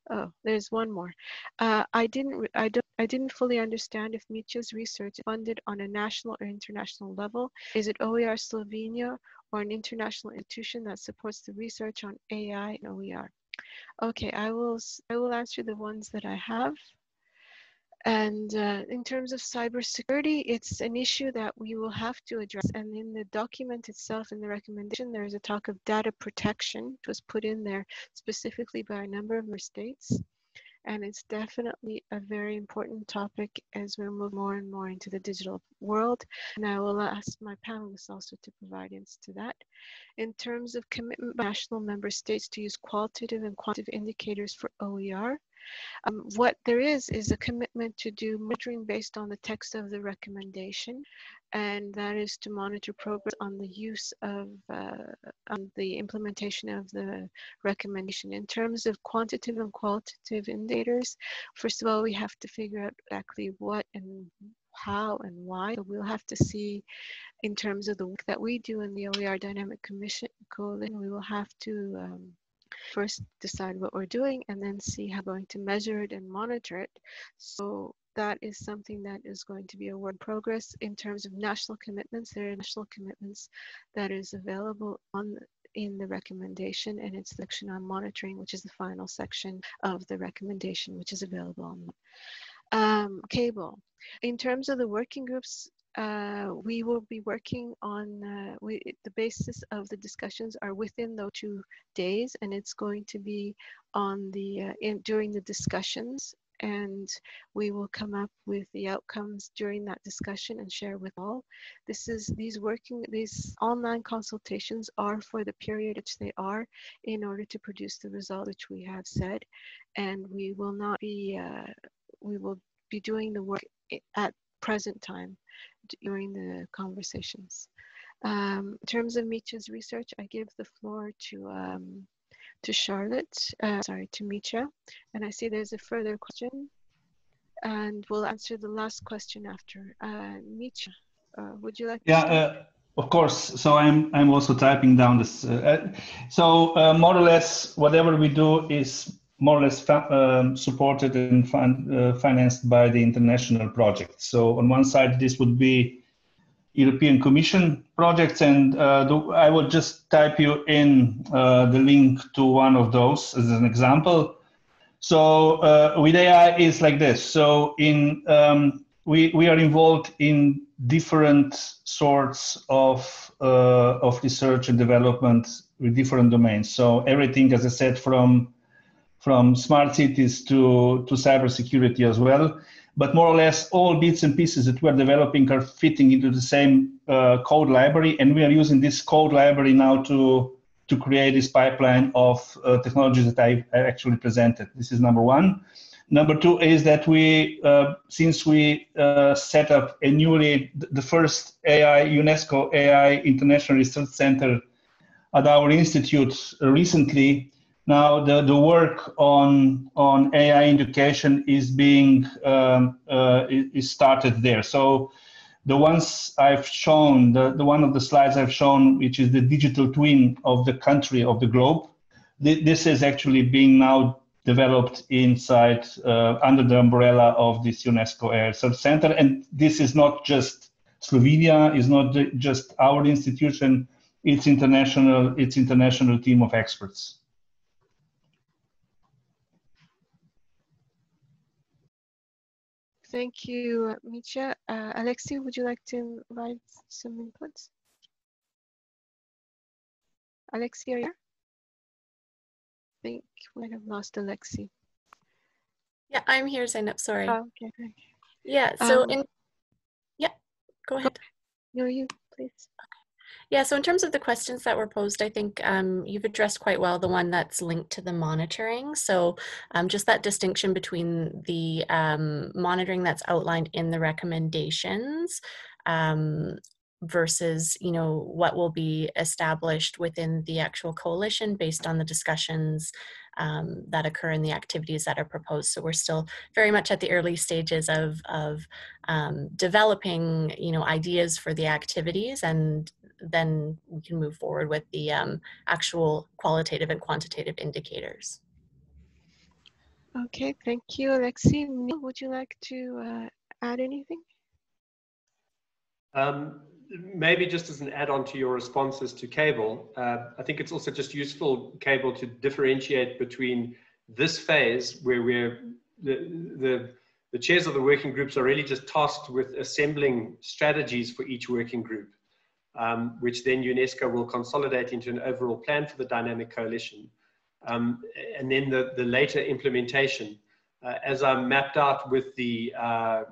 Oh, there's one more. Uh, I didn't. I don't. I didn't fully understand if Mitja's research is funded on a national or international level. Is it OER Slovenia or an international institution that supports the research on AI and OER? Okay, I will, I will answer the ones that I have. And uh, in terms of cybersecurity, it's an issue that we will have to address. And in the document itself, in the recommendation, there is a talk of data protection, which was put in there specifically by a number of states and it's definitely a very important topic as we move more and more into the digital world. And I will ask my panelists also to provide insights to that. In terms of commitment by national member states to use qualitative and quantitative indicators for OER, um, what there is is a commitment to do monitoring based on the text of the recommendation, and that is to monitor progress on the use of uh, on the implementation of the recommendation. In terms of quantitative and qualitative indicators, first of all, we have to figure out exactly what and how and why. So we'll have to see in terms of the work that we do in the OER Dynamic Commission Coalition, we will have to um, first decide what we're doing and then see how we're going to measure it and monitor it. So that is something that is going to be a work in progress in terms of national commitments. There are national commitments that is available on in the recommendation and it's section on monitoring, which is the final section of the recommendation, which is available on um, cable. In terms of the working groups, uh, we will be working on uh, we, the basis of the discussions are within those two days and it's going to be on the uh, in, during the discussions and we will come up with the outcomes during that discussion and share with all. This is these working these online consultations are for the period which they are in order to produce the result which we have said, and we will not be uh, we will be doing the work at present time during the conversations. Um, in terms of Mitja's research, I give the floor to um, to Charlotte, uh, sorry, to Mitja. And I see there's a further question and we'll answer the last question after. Uh, Mitja, uh, would you like yeah, uh, of course. So I'm, I'm also typing down this. Uh, uh so uh, more or less, whatever we do is more or less um, supported and fin uh, financed by the international project. So on one side, this would be European Commission projects, and uh, the, I will just type you in uh, the link to one of those as an example. So uh, with AI is like this. So in um, we we are involved in different sorts of uh, of research and development with different domains. So everything, as I said, from from smart cities to to cybersecurity as well but more or less all bits and pieces that we're developing are fitting into the same uh, code library, and we are using this code library now to to create this pipeline of uh, technologies that I, I, actually presented. This is number one. Number two is that we, uh, since we uh, set up a newly the first AI UNESCO AI International Research Center at our institute recently, now, the, the work on, on AI education is being um, uh, is started there. So the ones I've shown, the, the one of the slides I've shown, which is the digital twin of the country of the globe, th this is actually being now developed inside uh, under the umbrella of this UNESCO AI Research Center. And this is not just Slovenia, is not just our institution, it's international, it's international team of experts. Thank you, Mitja. Uh, Alexi, would you like to provide some inputs? Alexi, are you here? I think we have lost Alexi. Yeah, I'm here, Zeynep. Sorry. Oh, okay, Yeah, so um, in, yeah, go ahead. No, you, please. Yeah, so in terms of the questions that were posed, I think um, you've addressed quite well the one that's linked to the monitoring. So um, just that distinction between the um, monitoring that's outlined in the recommendations um, versus you know what will be established within the actual coalition based on the discussions um, that occur in the activities that are proposed. So we're still very much at the early stages of, of um, developing, you know, ideas for the activities and then we can move forward with the um, actual qualitative and quantitative indicators. Okay, thank you, Alexi. Would you like to uh, add anything? Um, maybe just as an add-on to your responses to cable, uh, I think it's also just useful, cable, to differentiate between this phase where we're the, the the chairs of the working groups are really just tasked with assembling strategies for each working group, um, which then UNESCO will consolidate into an overall plan for the dynamic coalition. Um, and then the, the later implementation, uh, as I mapped out with the, uh,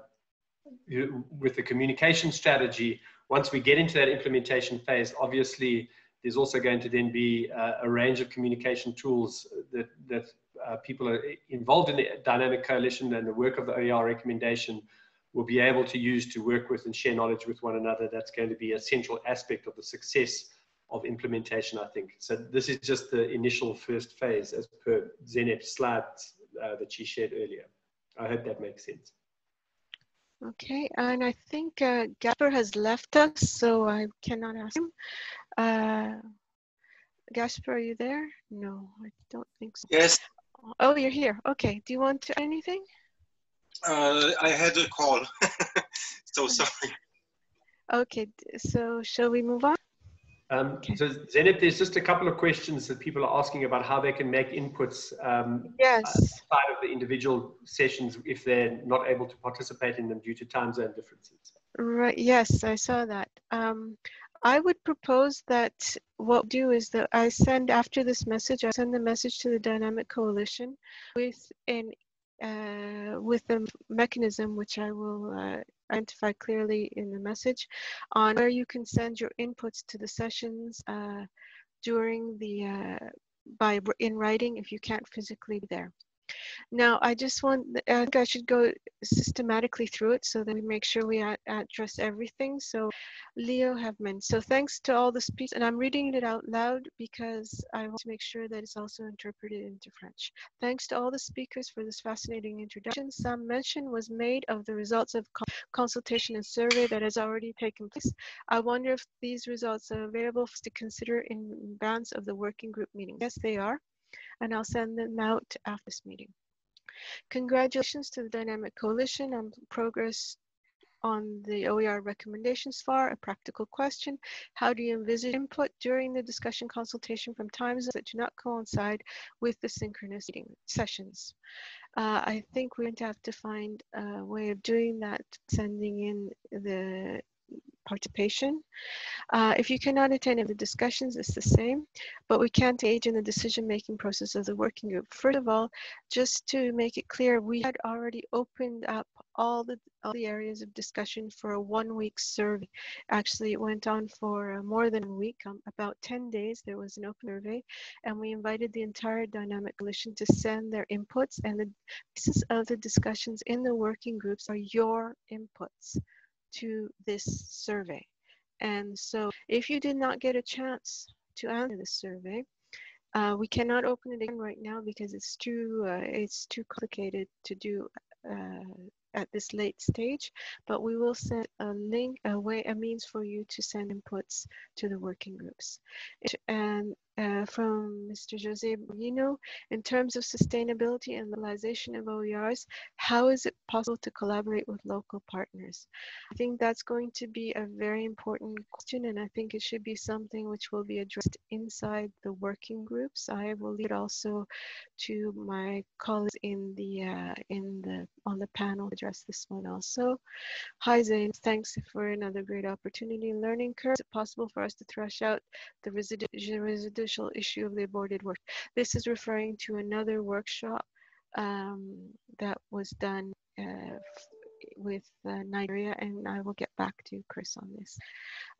with the communication strategy, once we get into that implementation phase, obviously there's also going to then be uh, a range of communication tools that, that uh, people are involved in the dynamic coalition and the work of the OER recommendation will be able to use to work with and share knowledge with one another. That's going to be a central aspect of the success of implementation, I think. So this is just the initial first phase as per Zeynep's slides uh, that she shared earlier. I hope that makes sense. Okay, and I think uh, Gasper has left us, so I cannot ask him. Uh, Gasper, are you there? No, I don't think so. Yes, Oh, you're here. Okay. Do you want to add anything? Uh, I had a call. (laughs) so sorry. Okay, so shall we move on? Um, Okay. So Zeynep, there's just a couple of questions that people are asking about how they can make inputs um, Yes. outside of the individual sessions if they're not able to participate in them due to time zone differences. Right. Yes, I saw that. Um, I would propose that what we do is that I send after this message, I send the message to the Dynamic Coalition with an uh, with a mechanism which I will uh, identify clearly in the message on where you can send your inputs to the sessions uh, during the uh, by in writing if you can't physically be there. Now, I just want, I think I should go systematically through it so that we make sure we address everything. So Leo mentioned, so thanks to all the speakers, and I'm reading it out loud because I want to make sure that it's also interpreted into French. Thanks to all the speakers for this fascinating introduction. Some mention was made of the results of consultation and survey that has already taken place. I wonder if these results are available to consider in advance of the working group meeting. Yes, they are and I'll send them out after this meeting. Congratulations to the Dynamic Coalition on progress on the OER recommendations far. A practical question, how do you envisage input during the discussion consultation from times that do not coincide with the synchronous meeting sessions? Uh, I think we're going to have to find a way of doing that, sending in the participation. Uh, if you cannot attend any of the discussions, it's the same, but we can't engage in the decision-making process of the working group. First of all, just to make it clear, we had already opened up all the all the areas of discussion for a one-week survey. Actually, it went on for uh, more than a week, um, about 10 days. There was an open survey, and we invited the entire Dynamic Coalition to send their inputs, and the basis of the discussions in the working groups are your inputs to this survey. And so if you did not get a chance to answer the survey, uh, we cannot open it again right now because it's too uh, it's too complicated to do uh, at this late stage. But we will send a link, a way, a means for you to send inputs to the working groups. And uh, from Mr. Jose Bruno, in terms of sustainability and localization of OERs, how is it possible to collaborate with local partners? I think that's going to be a very important question, and I think it should be something which will be addressed inside the working groups. I will leave it also to my colleagues in the uh, in the on the panel to address this one also. Hi Zain, thanks for another great opportunity. Learning curve. Is it possible for us to thrash out the residu- issue of the aborted work? This is referring to another workshop um, that was done uh, with uh, Nigeria, and I will get back to Chris on this.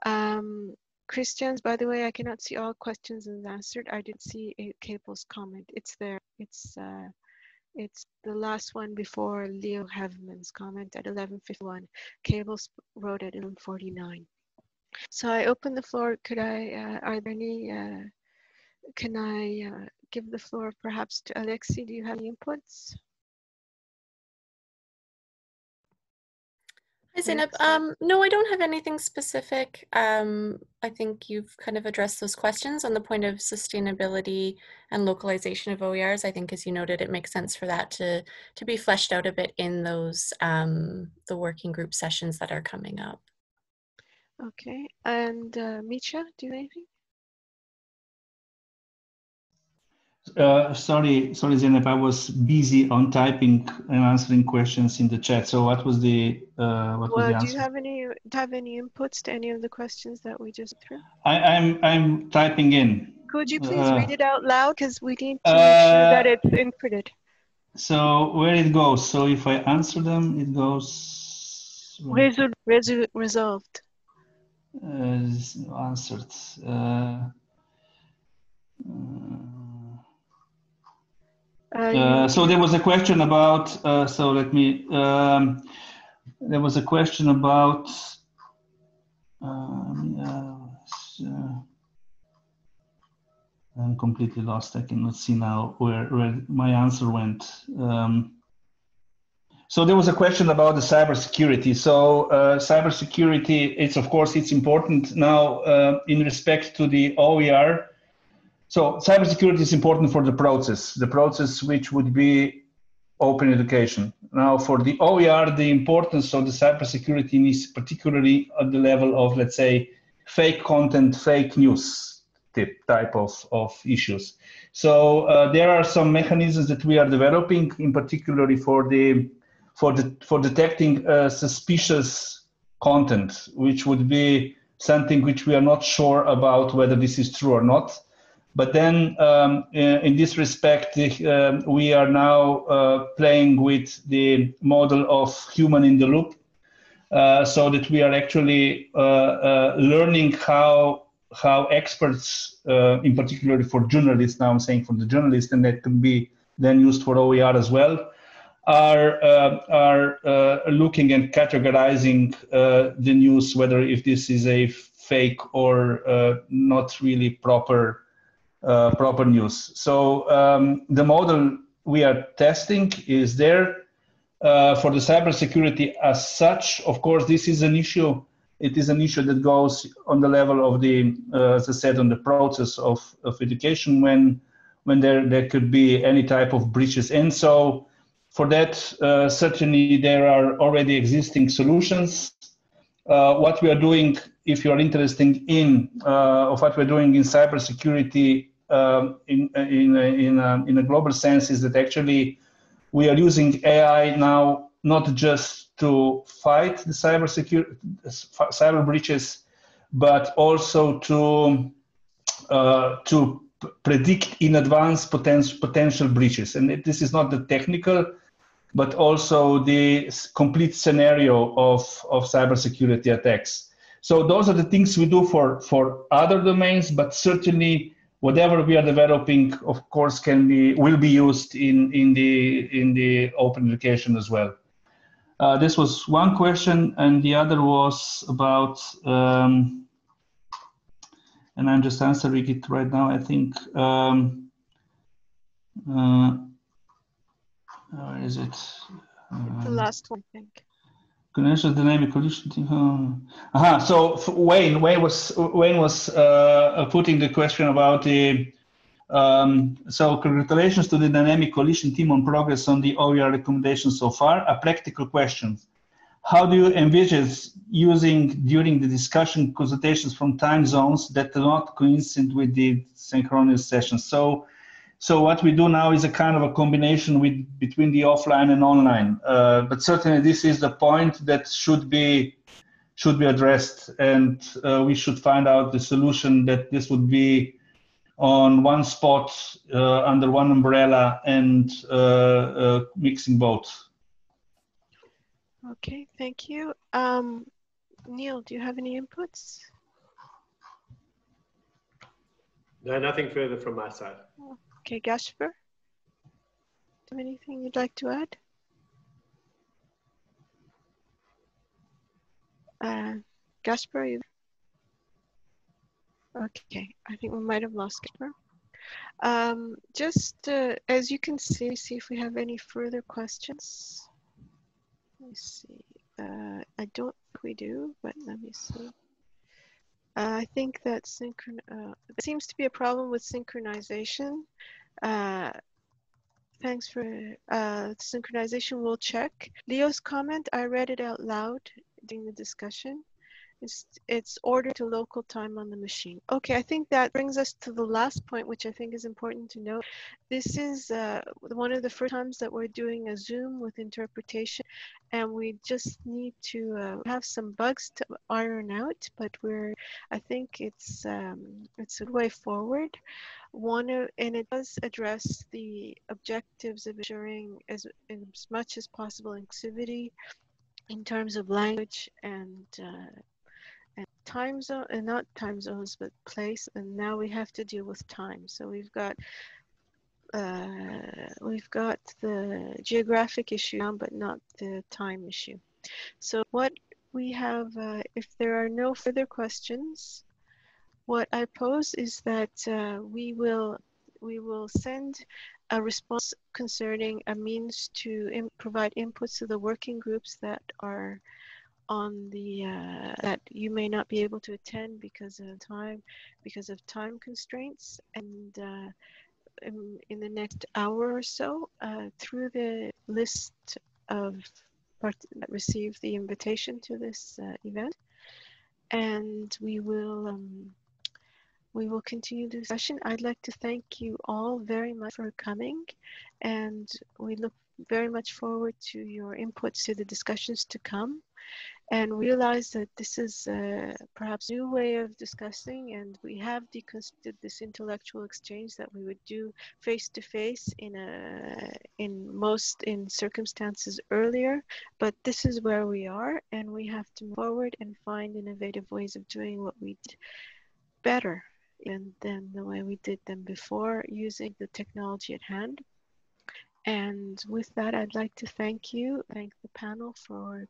Um, Christians, by the way, I cannot see all questions answered. I did see Cable's comment. It's there. It's uh, it's the last one before Leo Havemann's comment at 11:51. Cables wrote at 11:49. So I open the floor. Could I? Uh, are there any? Uh, can I uh, give the floor perhaps to Alexi? Do you have any inputs? Hi, Zeynep. Um, no, I don't have anything specific. Um, I think you've kind of addressed those questions on the point of sustainability and localization of OERs. I think, as you noted, it makes sense for that to to be fleshed out a bit in those um, the working group sessions that are coming up. Okay. And uh, Mitja, do you have anything? Uh, sorry, sorry, Zeynep. I was busy on typing and answering questions in the chat. So what was the uh, what was the Well, do you have any do you have any inputs to any of the questions that we just threw? I, I'm I'm typing in. Could you please Uh, read it out loud because we need to make sure that uh, it's inputted. So where it goes? So if I answer them, it goes Resol- resol- resolved. uh, answered. Uh, so there was a question about. Uh, so let me. Um, there was a question about. Um, uh, I'm completely lost. I cannot see now where where my answer went. Um, so there was a question about the cybersecurity. So uh, cybersecurity, it's of course it's important now uh, in respect to the OER. So cybersecurity is important for the process, the process which would be open education. Now for the OER, the importance of the cybersecurity is particularly at the level of let's say fake content, fake news type of, of issues. So uh, there are some mechanisms that we are developing, in particularly for the for the for detecting uh, suspicious content, which would be something which we are not sure about whether this is true or not. But then, um, in, in, this respect, uh, we are now uh, playing with the model of human in the loop, uh, so that we are actually uh, uh, learning how how experts, in particular for journalists, now I'm saying for the journalists, and that can be then used for OER as well, are uh, are uh, looking and categorizing uh, the news whether if this is a fake or uh, not really proper uh, proper news. So um, the model we are testing is there uh, for the cybersecurity as such. Of course, this is an issue. It is an issue that goes on the level of the, as I said, on the process of, of education when when there there could be any type of breaches, and so for that, uh, certainly there are already existing solutions. Uh, what we are doing, if you are interested in uh, of what we're doing in cybersecurity um, in in in a, in a global sense, is that actually we are using AI now not just to fight the cyber security, cyber breaches, but also to uh, to predict in advance potential potential breaches. And this is not the technical but also the complete scenario of, of cybersecurity attacks. So those are the things we do for, for other domains, but certainly whatever we are developing, of course, can be will be used in, in the in the open education as well. Uh, this was one question, and the other was about, um, and I'm just answering it right now. I think. Um, uh, or is it? Uh, the last one, I think. Conventional dynamic collision. Uh, aha. So Wayne, Wayne was Wayne was uh, putting the question about the. Um, so congratulations to the dynamic coalition team on progress on the OER recommendations so far. A practical question. How do you envisage using during the discussion consultations from time zones that are not coincident with the synchronous sessions? So so what we do now is a kind of a combination with between the offline and online. Uh, but certainly this is the point that should be should be addressed, and uh, we should find out the solution that this would be on one spot uh, under one umbrella and uh, uh, mixing both. Okay, thank you. Um, Neil, do you have any inputs? No, nothing further from my side. Okay, Gasper, do anything you'd like to add? Uh, Gasper, you? Okay, I think we might have lost Gasper. Um, just uh, as you can see, see if we have any further questions. Let me see. Uh, I don't think we do, but let me see. Uh, I think that synchron uh, there seems to be a problem with synchronization. Uh, thanks for uh, synchronization. We'll check. Leo's comment, I read it out loud during the discussion. It's, it's ordered to local time on the machine. Okay, I think that brings us to the last point, which I think is important to note. This is uh, one of the first times that we're doing a Zoom with interpretation, and we just need to uh, have some bugs to iron out, but we're, I think it's, um, it's a way forward. One of, and it does address the objectives of ensuring as, as much as possible inclusivity in terms of language and uh, and time zone and not time zones but place and now we have to deal with time. So we've got uh, we've got the geographic issue now but not the time issue. So what we have uh, if there are no further questions what I pose is that uh, we will we will send a response concerning a means to in provide inputs to the working groups that are on the uh, that you may not be able to attend because of time because of time constraints. And uh, in, in, the next hour or so uh, through the list of part that received the invitation to this uh, event. And we will um, we will continue the session. I'd like to thank you all very much for coming. And we look very much forward to your inputs to the discussions to come. And realize that this is uh, perhaps a new way of discussing and we have deconstructed this intellectual exchange that we would do face to face in a in most in circumstances earlier. But this is where we are and we have to move forward and find innovative ways of doing what we did better than, than the way we did them before using the technology at hand and with that, I'd like to thank you, thank the panel for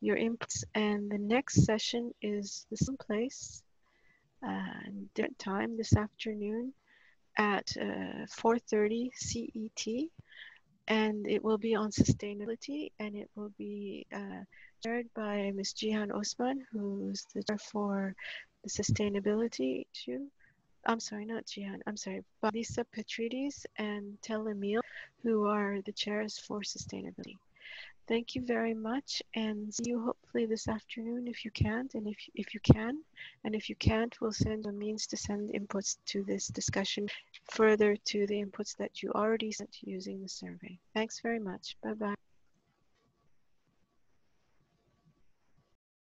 your inputs. And the next session is the same place, uh, time this afternoon at uh, 4.30 CET. And it will be on sustainability and it will be uh, chaired by Ms. Jihan Osman, who's the chair for the sustainability issue. I'm sorry, not Jihan, I'm sorry, Lisa Petrides and Tel Amiel, who are the chairs for sustainability. Thank you very much and see you hopefully this afternoon if you can't and if, if you can. And if you can't, we'll send a means to send inputs to this discussion further to the inputs that you already sent using the survey. Thanks very much. Bye-bye.